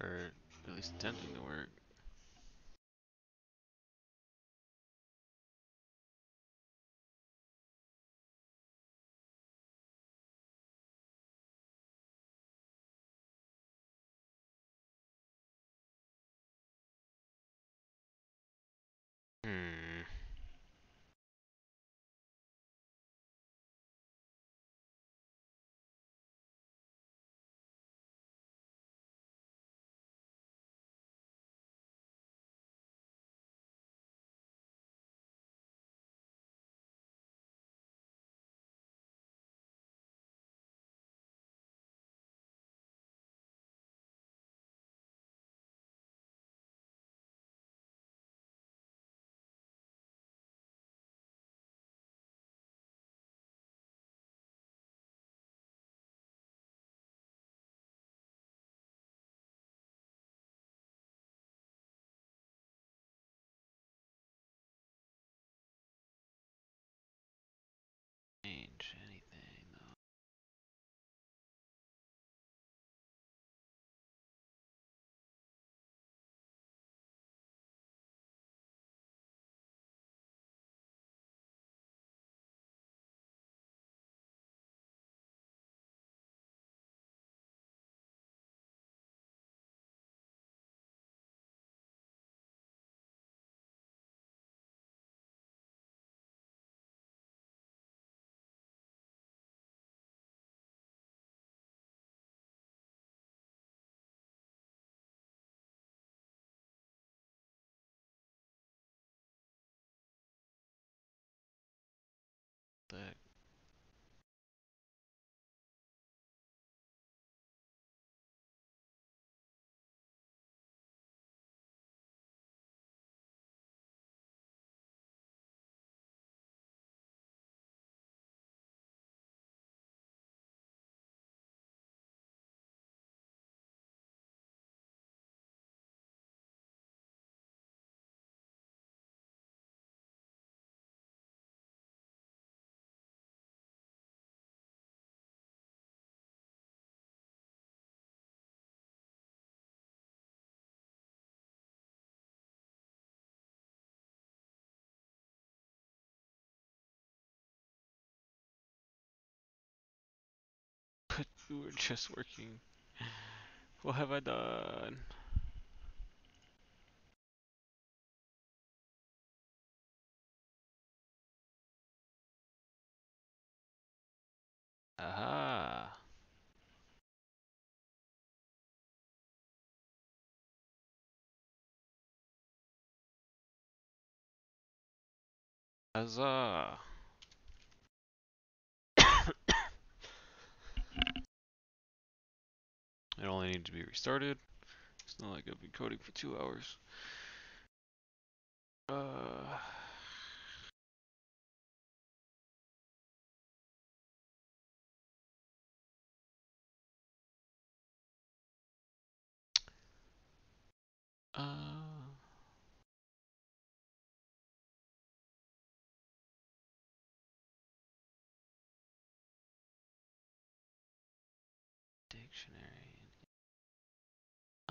Or at least attempting to work. Hmm. The we were just working. What have I done? Aha. Huzzah. It only needed to be restarted. It's not like I've been coding for two hours. Uh, uh,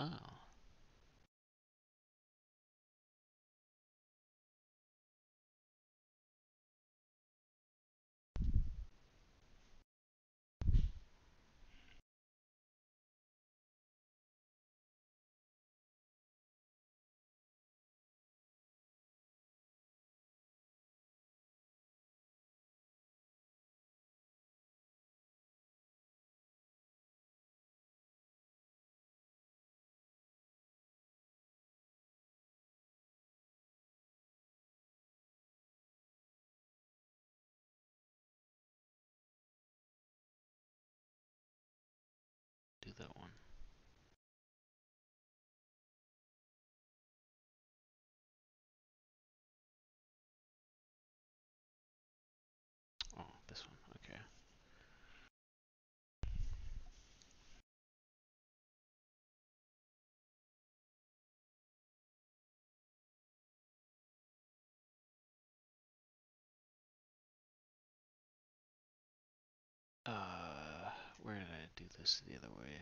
Oh. Uh, where did I do this the other way?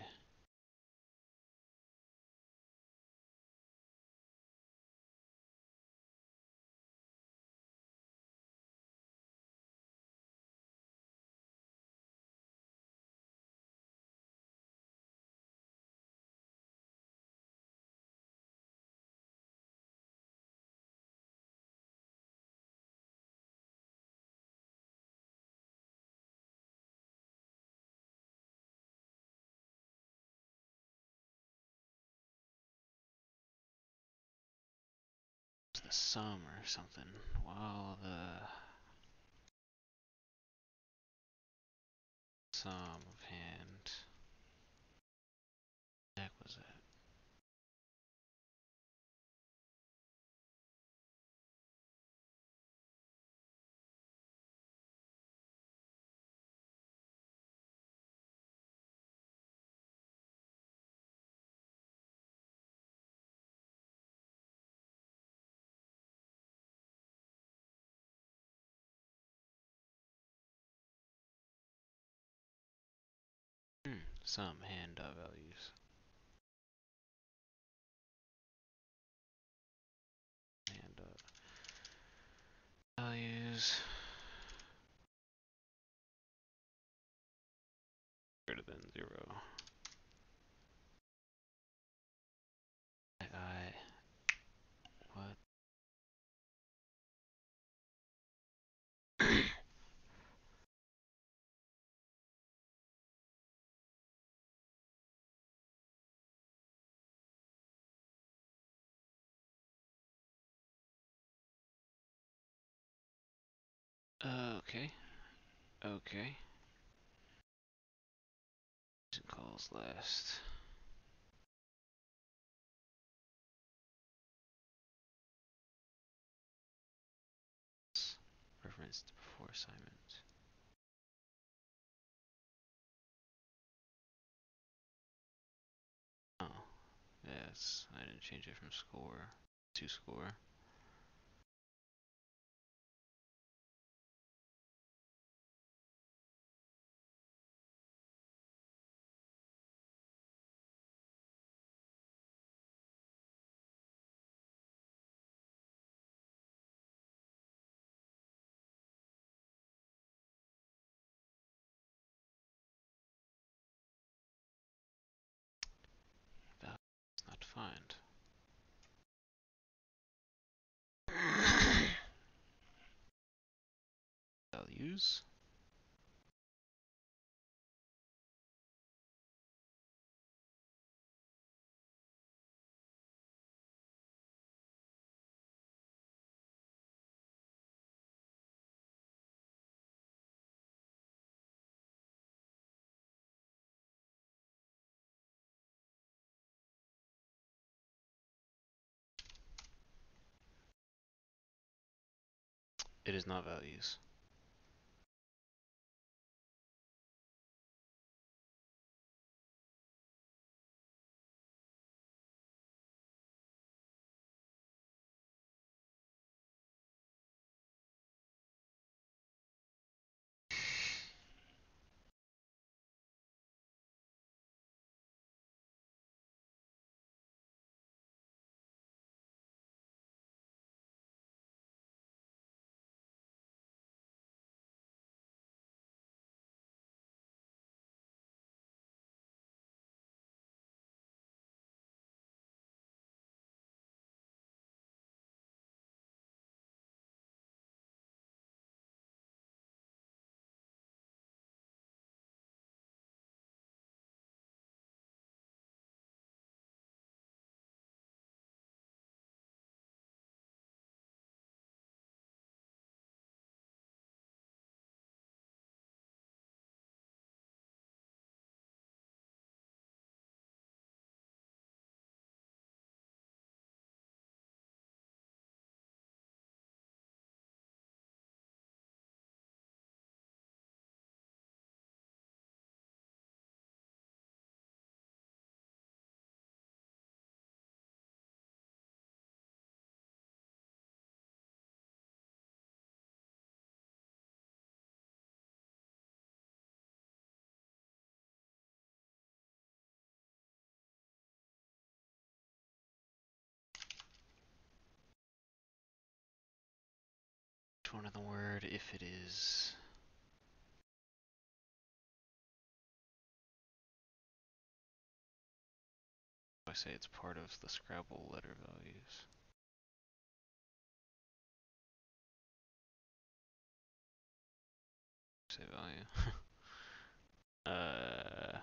The sum or something. While the sum of hand. Heck was it? Sum hand dot values. Hand dot uh, values. Greater than zero. Uh, okay. Okay. Calls last. Referenced before assignment. Oh, yes. I didn't change it from score to score. Values. It is not values. One in the word if it is I say it's part of the Scrabble letter values. Say value. uh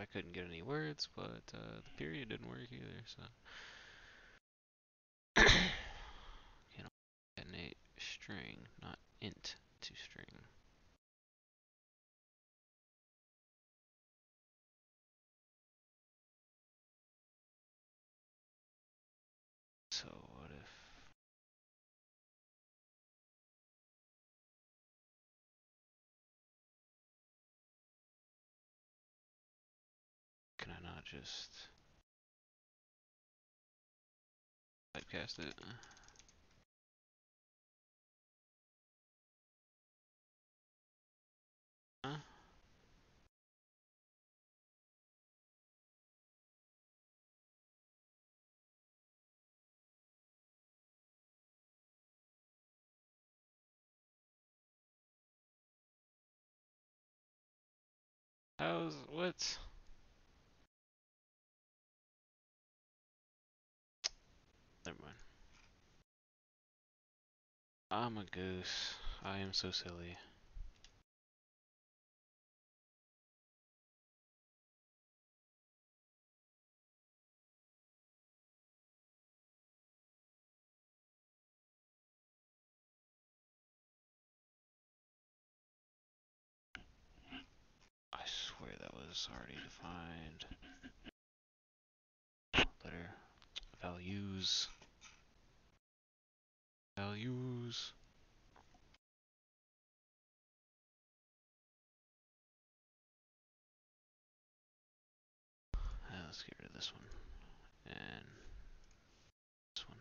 I couldn't get any words, but uh, the period didn't work either, so. Concatenate string, not int to string. Just typecast it? Huh? How's what? I'm a goose. I am so silly. I swear that was already defined. Letter values. Values. Uh, let's get rid of this one. And this one.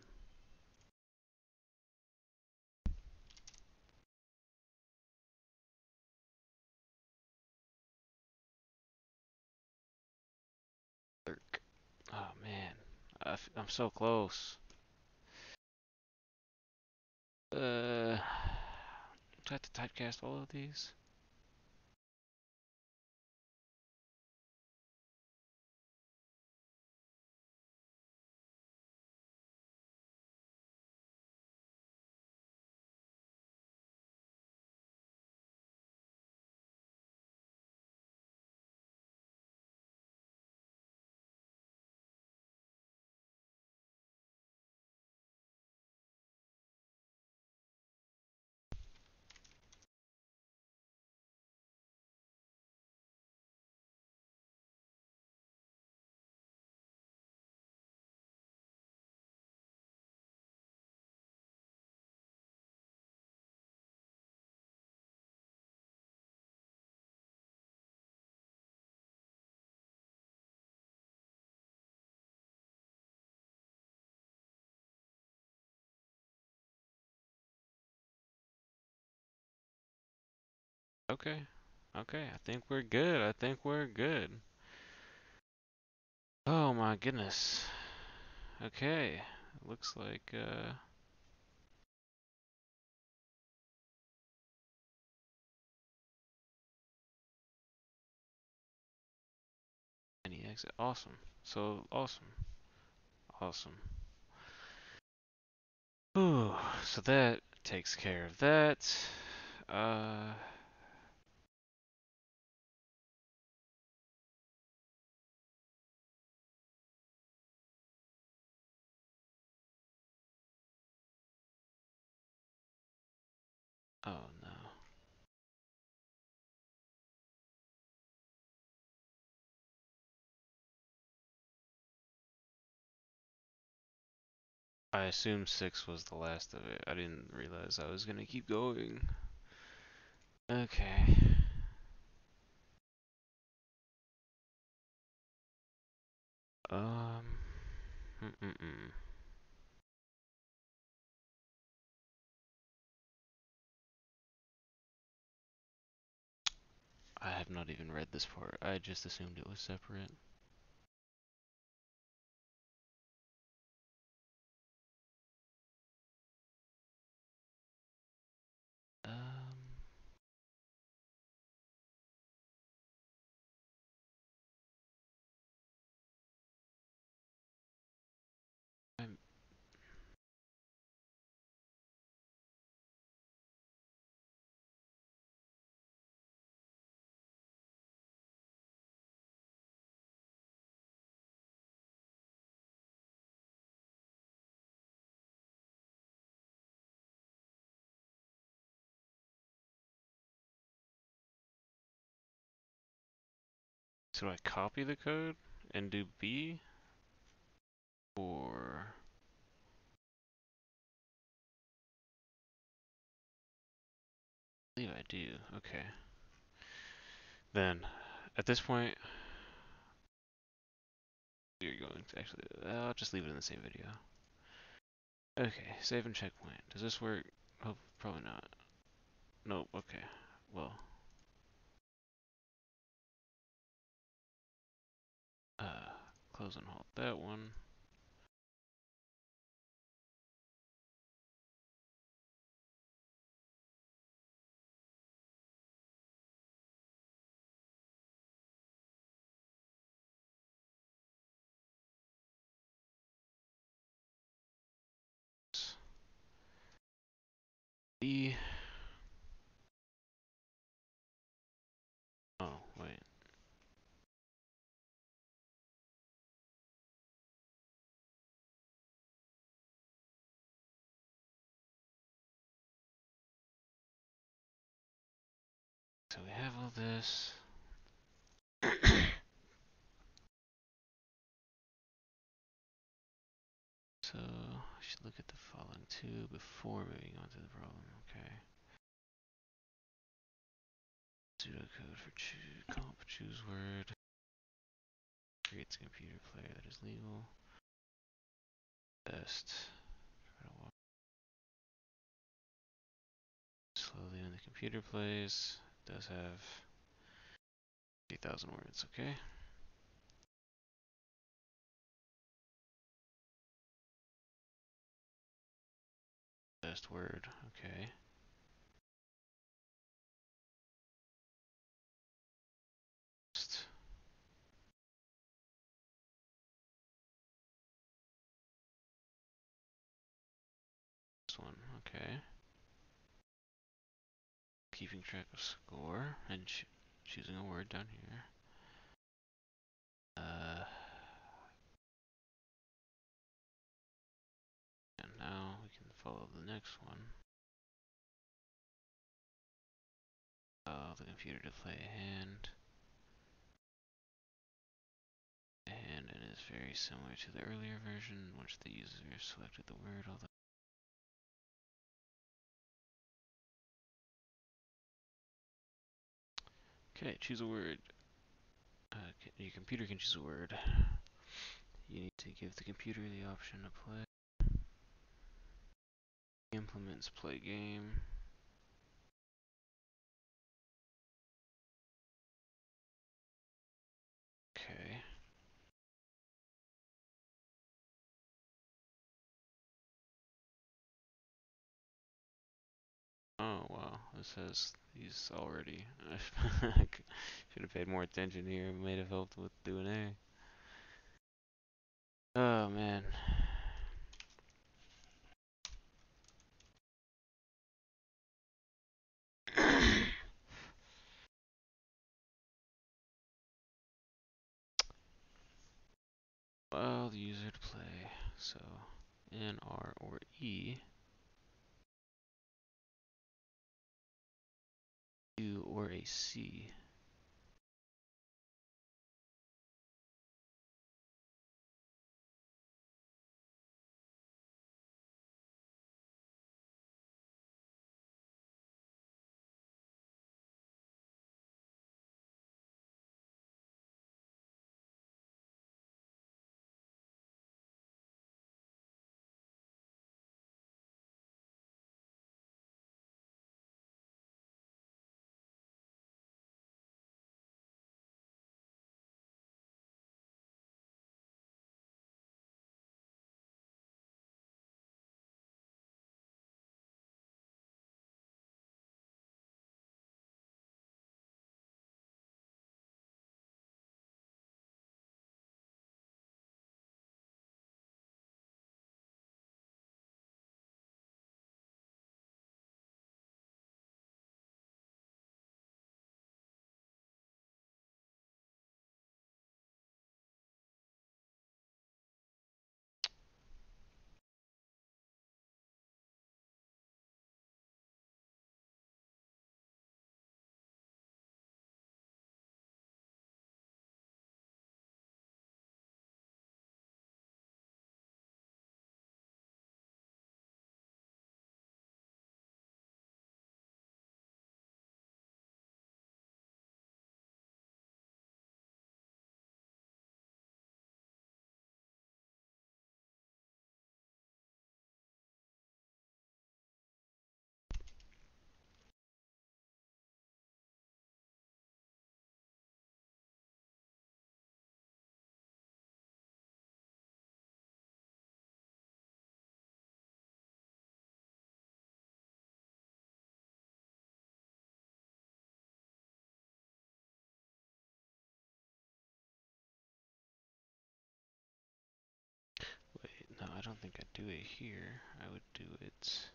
Oh man. I f I'm so close. Uh, do I have to typecast all of these? Okay. Okay, I think we're good. I think we're good. Oh my goodness. Okay. Looks like uh any exit. Awesome. So awesome. Awesome. Ooh, so that takes care of that. Uh I assume six was the last of it. I didn't realize I was gonna keep going. Okay. Um. Mm-mm-mm. I have not even read this part. I just assumed it was separate. So I copy the code and do B? Or... I believe I do. Okay. Then, at this point, you're going to actually... I'll just leave it in the same video. Okay, save and checkpoint. Does this work? Oh, probably not. Nope, okay. Well... Uh, close and hold that one. B. have all this. so, I should look at the following two before moving on to the problem. Okay. Pseudocode for choose, comp choose word. Creates a computer player that is legal. Best. Slowly when the computer plays. Does have 8,000 words, okay? Best word, okay. This one, okay. Keeping track of score and ch choosing a word down here. Uh, and now we can follow the next one. Allow the computer to play a hand. A hand and is very similar to the earlier version, in which the user selected the word, although Okay, choose a word. Uh, your computer can choose a word. You need to give the computer the option to play. Implements play game. Okay. Oh, wow this says he's already. I should have paid more attention here. Might have helped with doing A. Oh man. Allow the user to play. So, N, R, or E. Or a C. don't think I'd do it here. I would do it.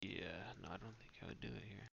Yeah, no, I don't think I would do it here.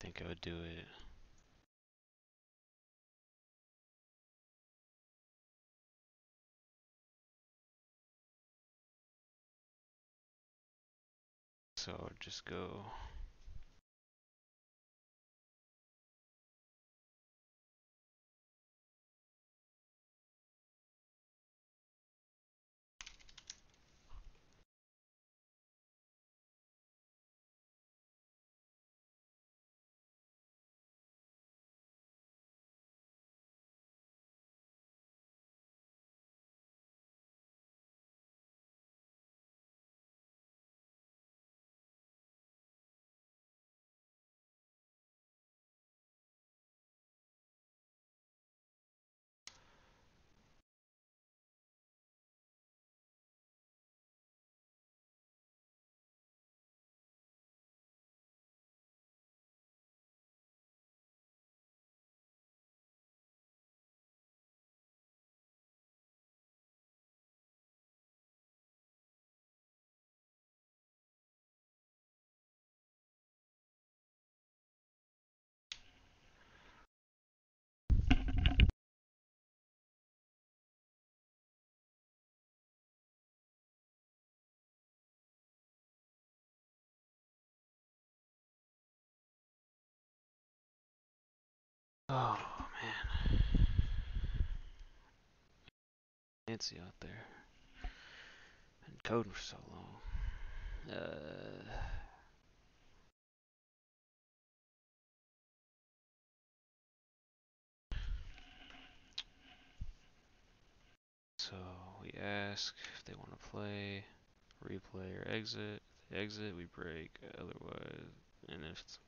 Think I would do it. So just go Oh man. Fancy out there. Been coding for so long. Uh So we ask if they want to play, replay or exit. If they exit, we break. Otherwise, and if it's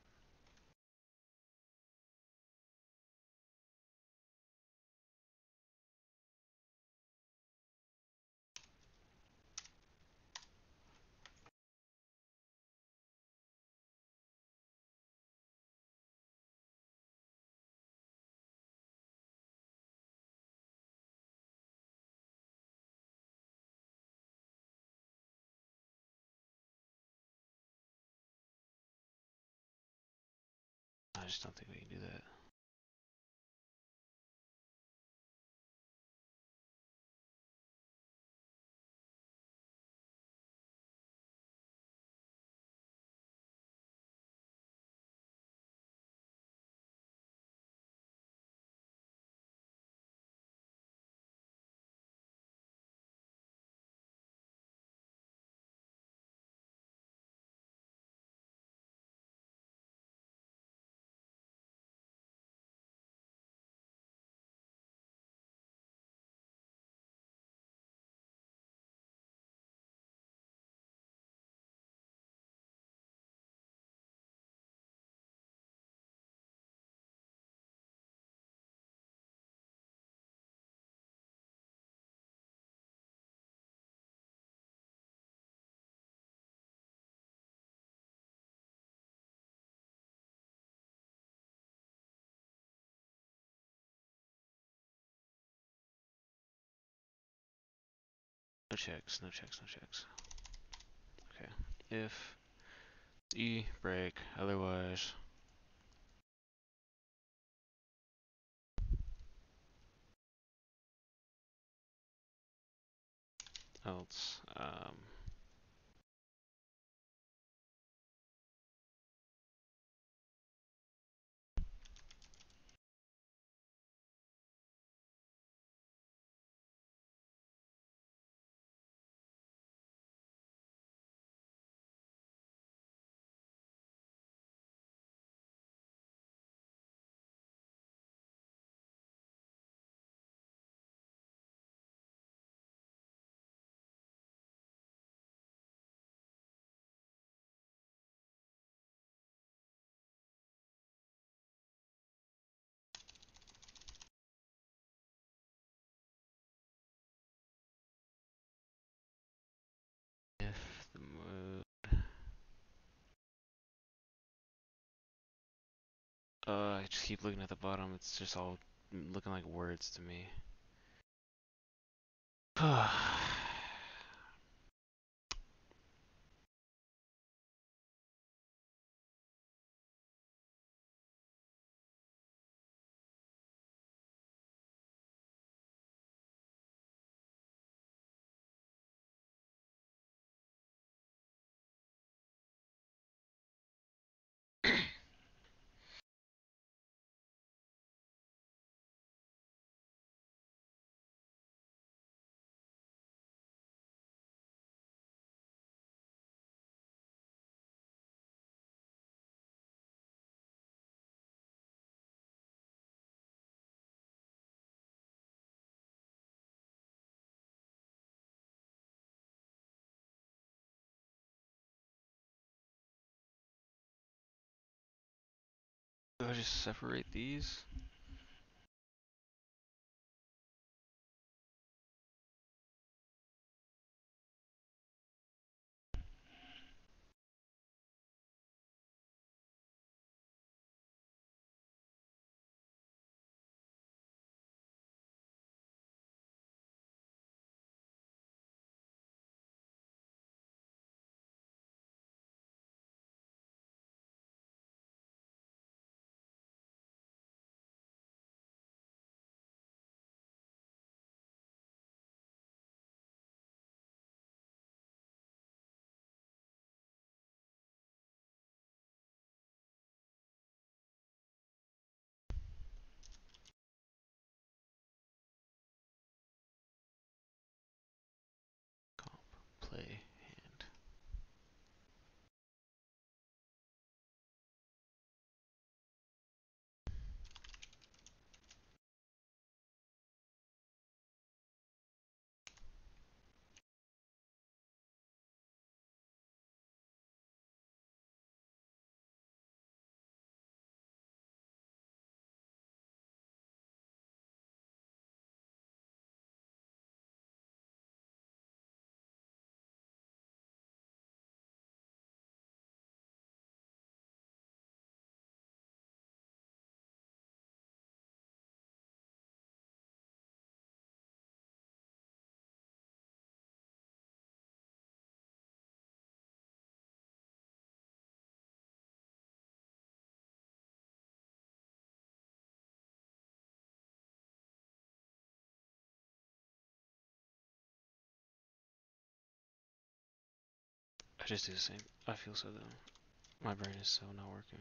just don't think we can do that. Checks, no checks, no checks. Okay. If E break, otherwise else um uh I just keep looking at the bottom, it's just all looking like words to me. Do I just separate these? Just do the same. I feel so dumb. My brain is so not working.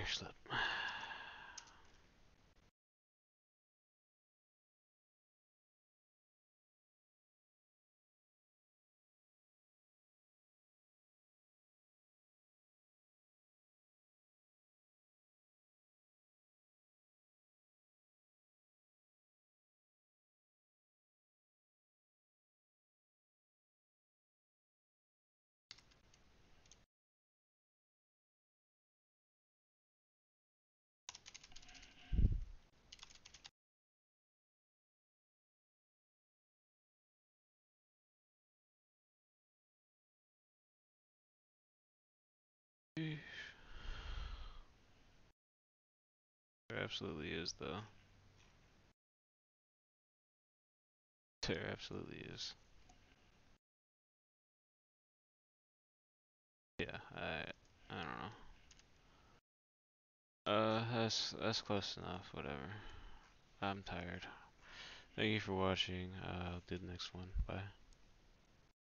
Excellent There absolutely is, though. There absolutely is. Yeah, I I don't know. Uh, that's that's close enough. Whatever. I'm tired. Thank you for watching. Uh, I'll do the next one. Bye.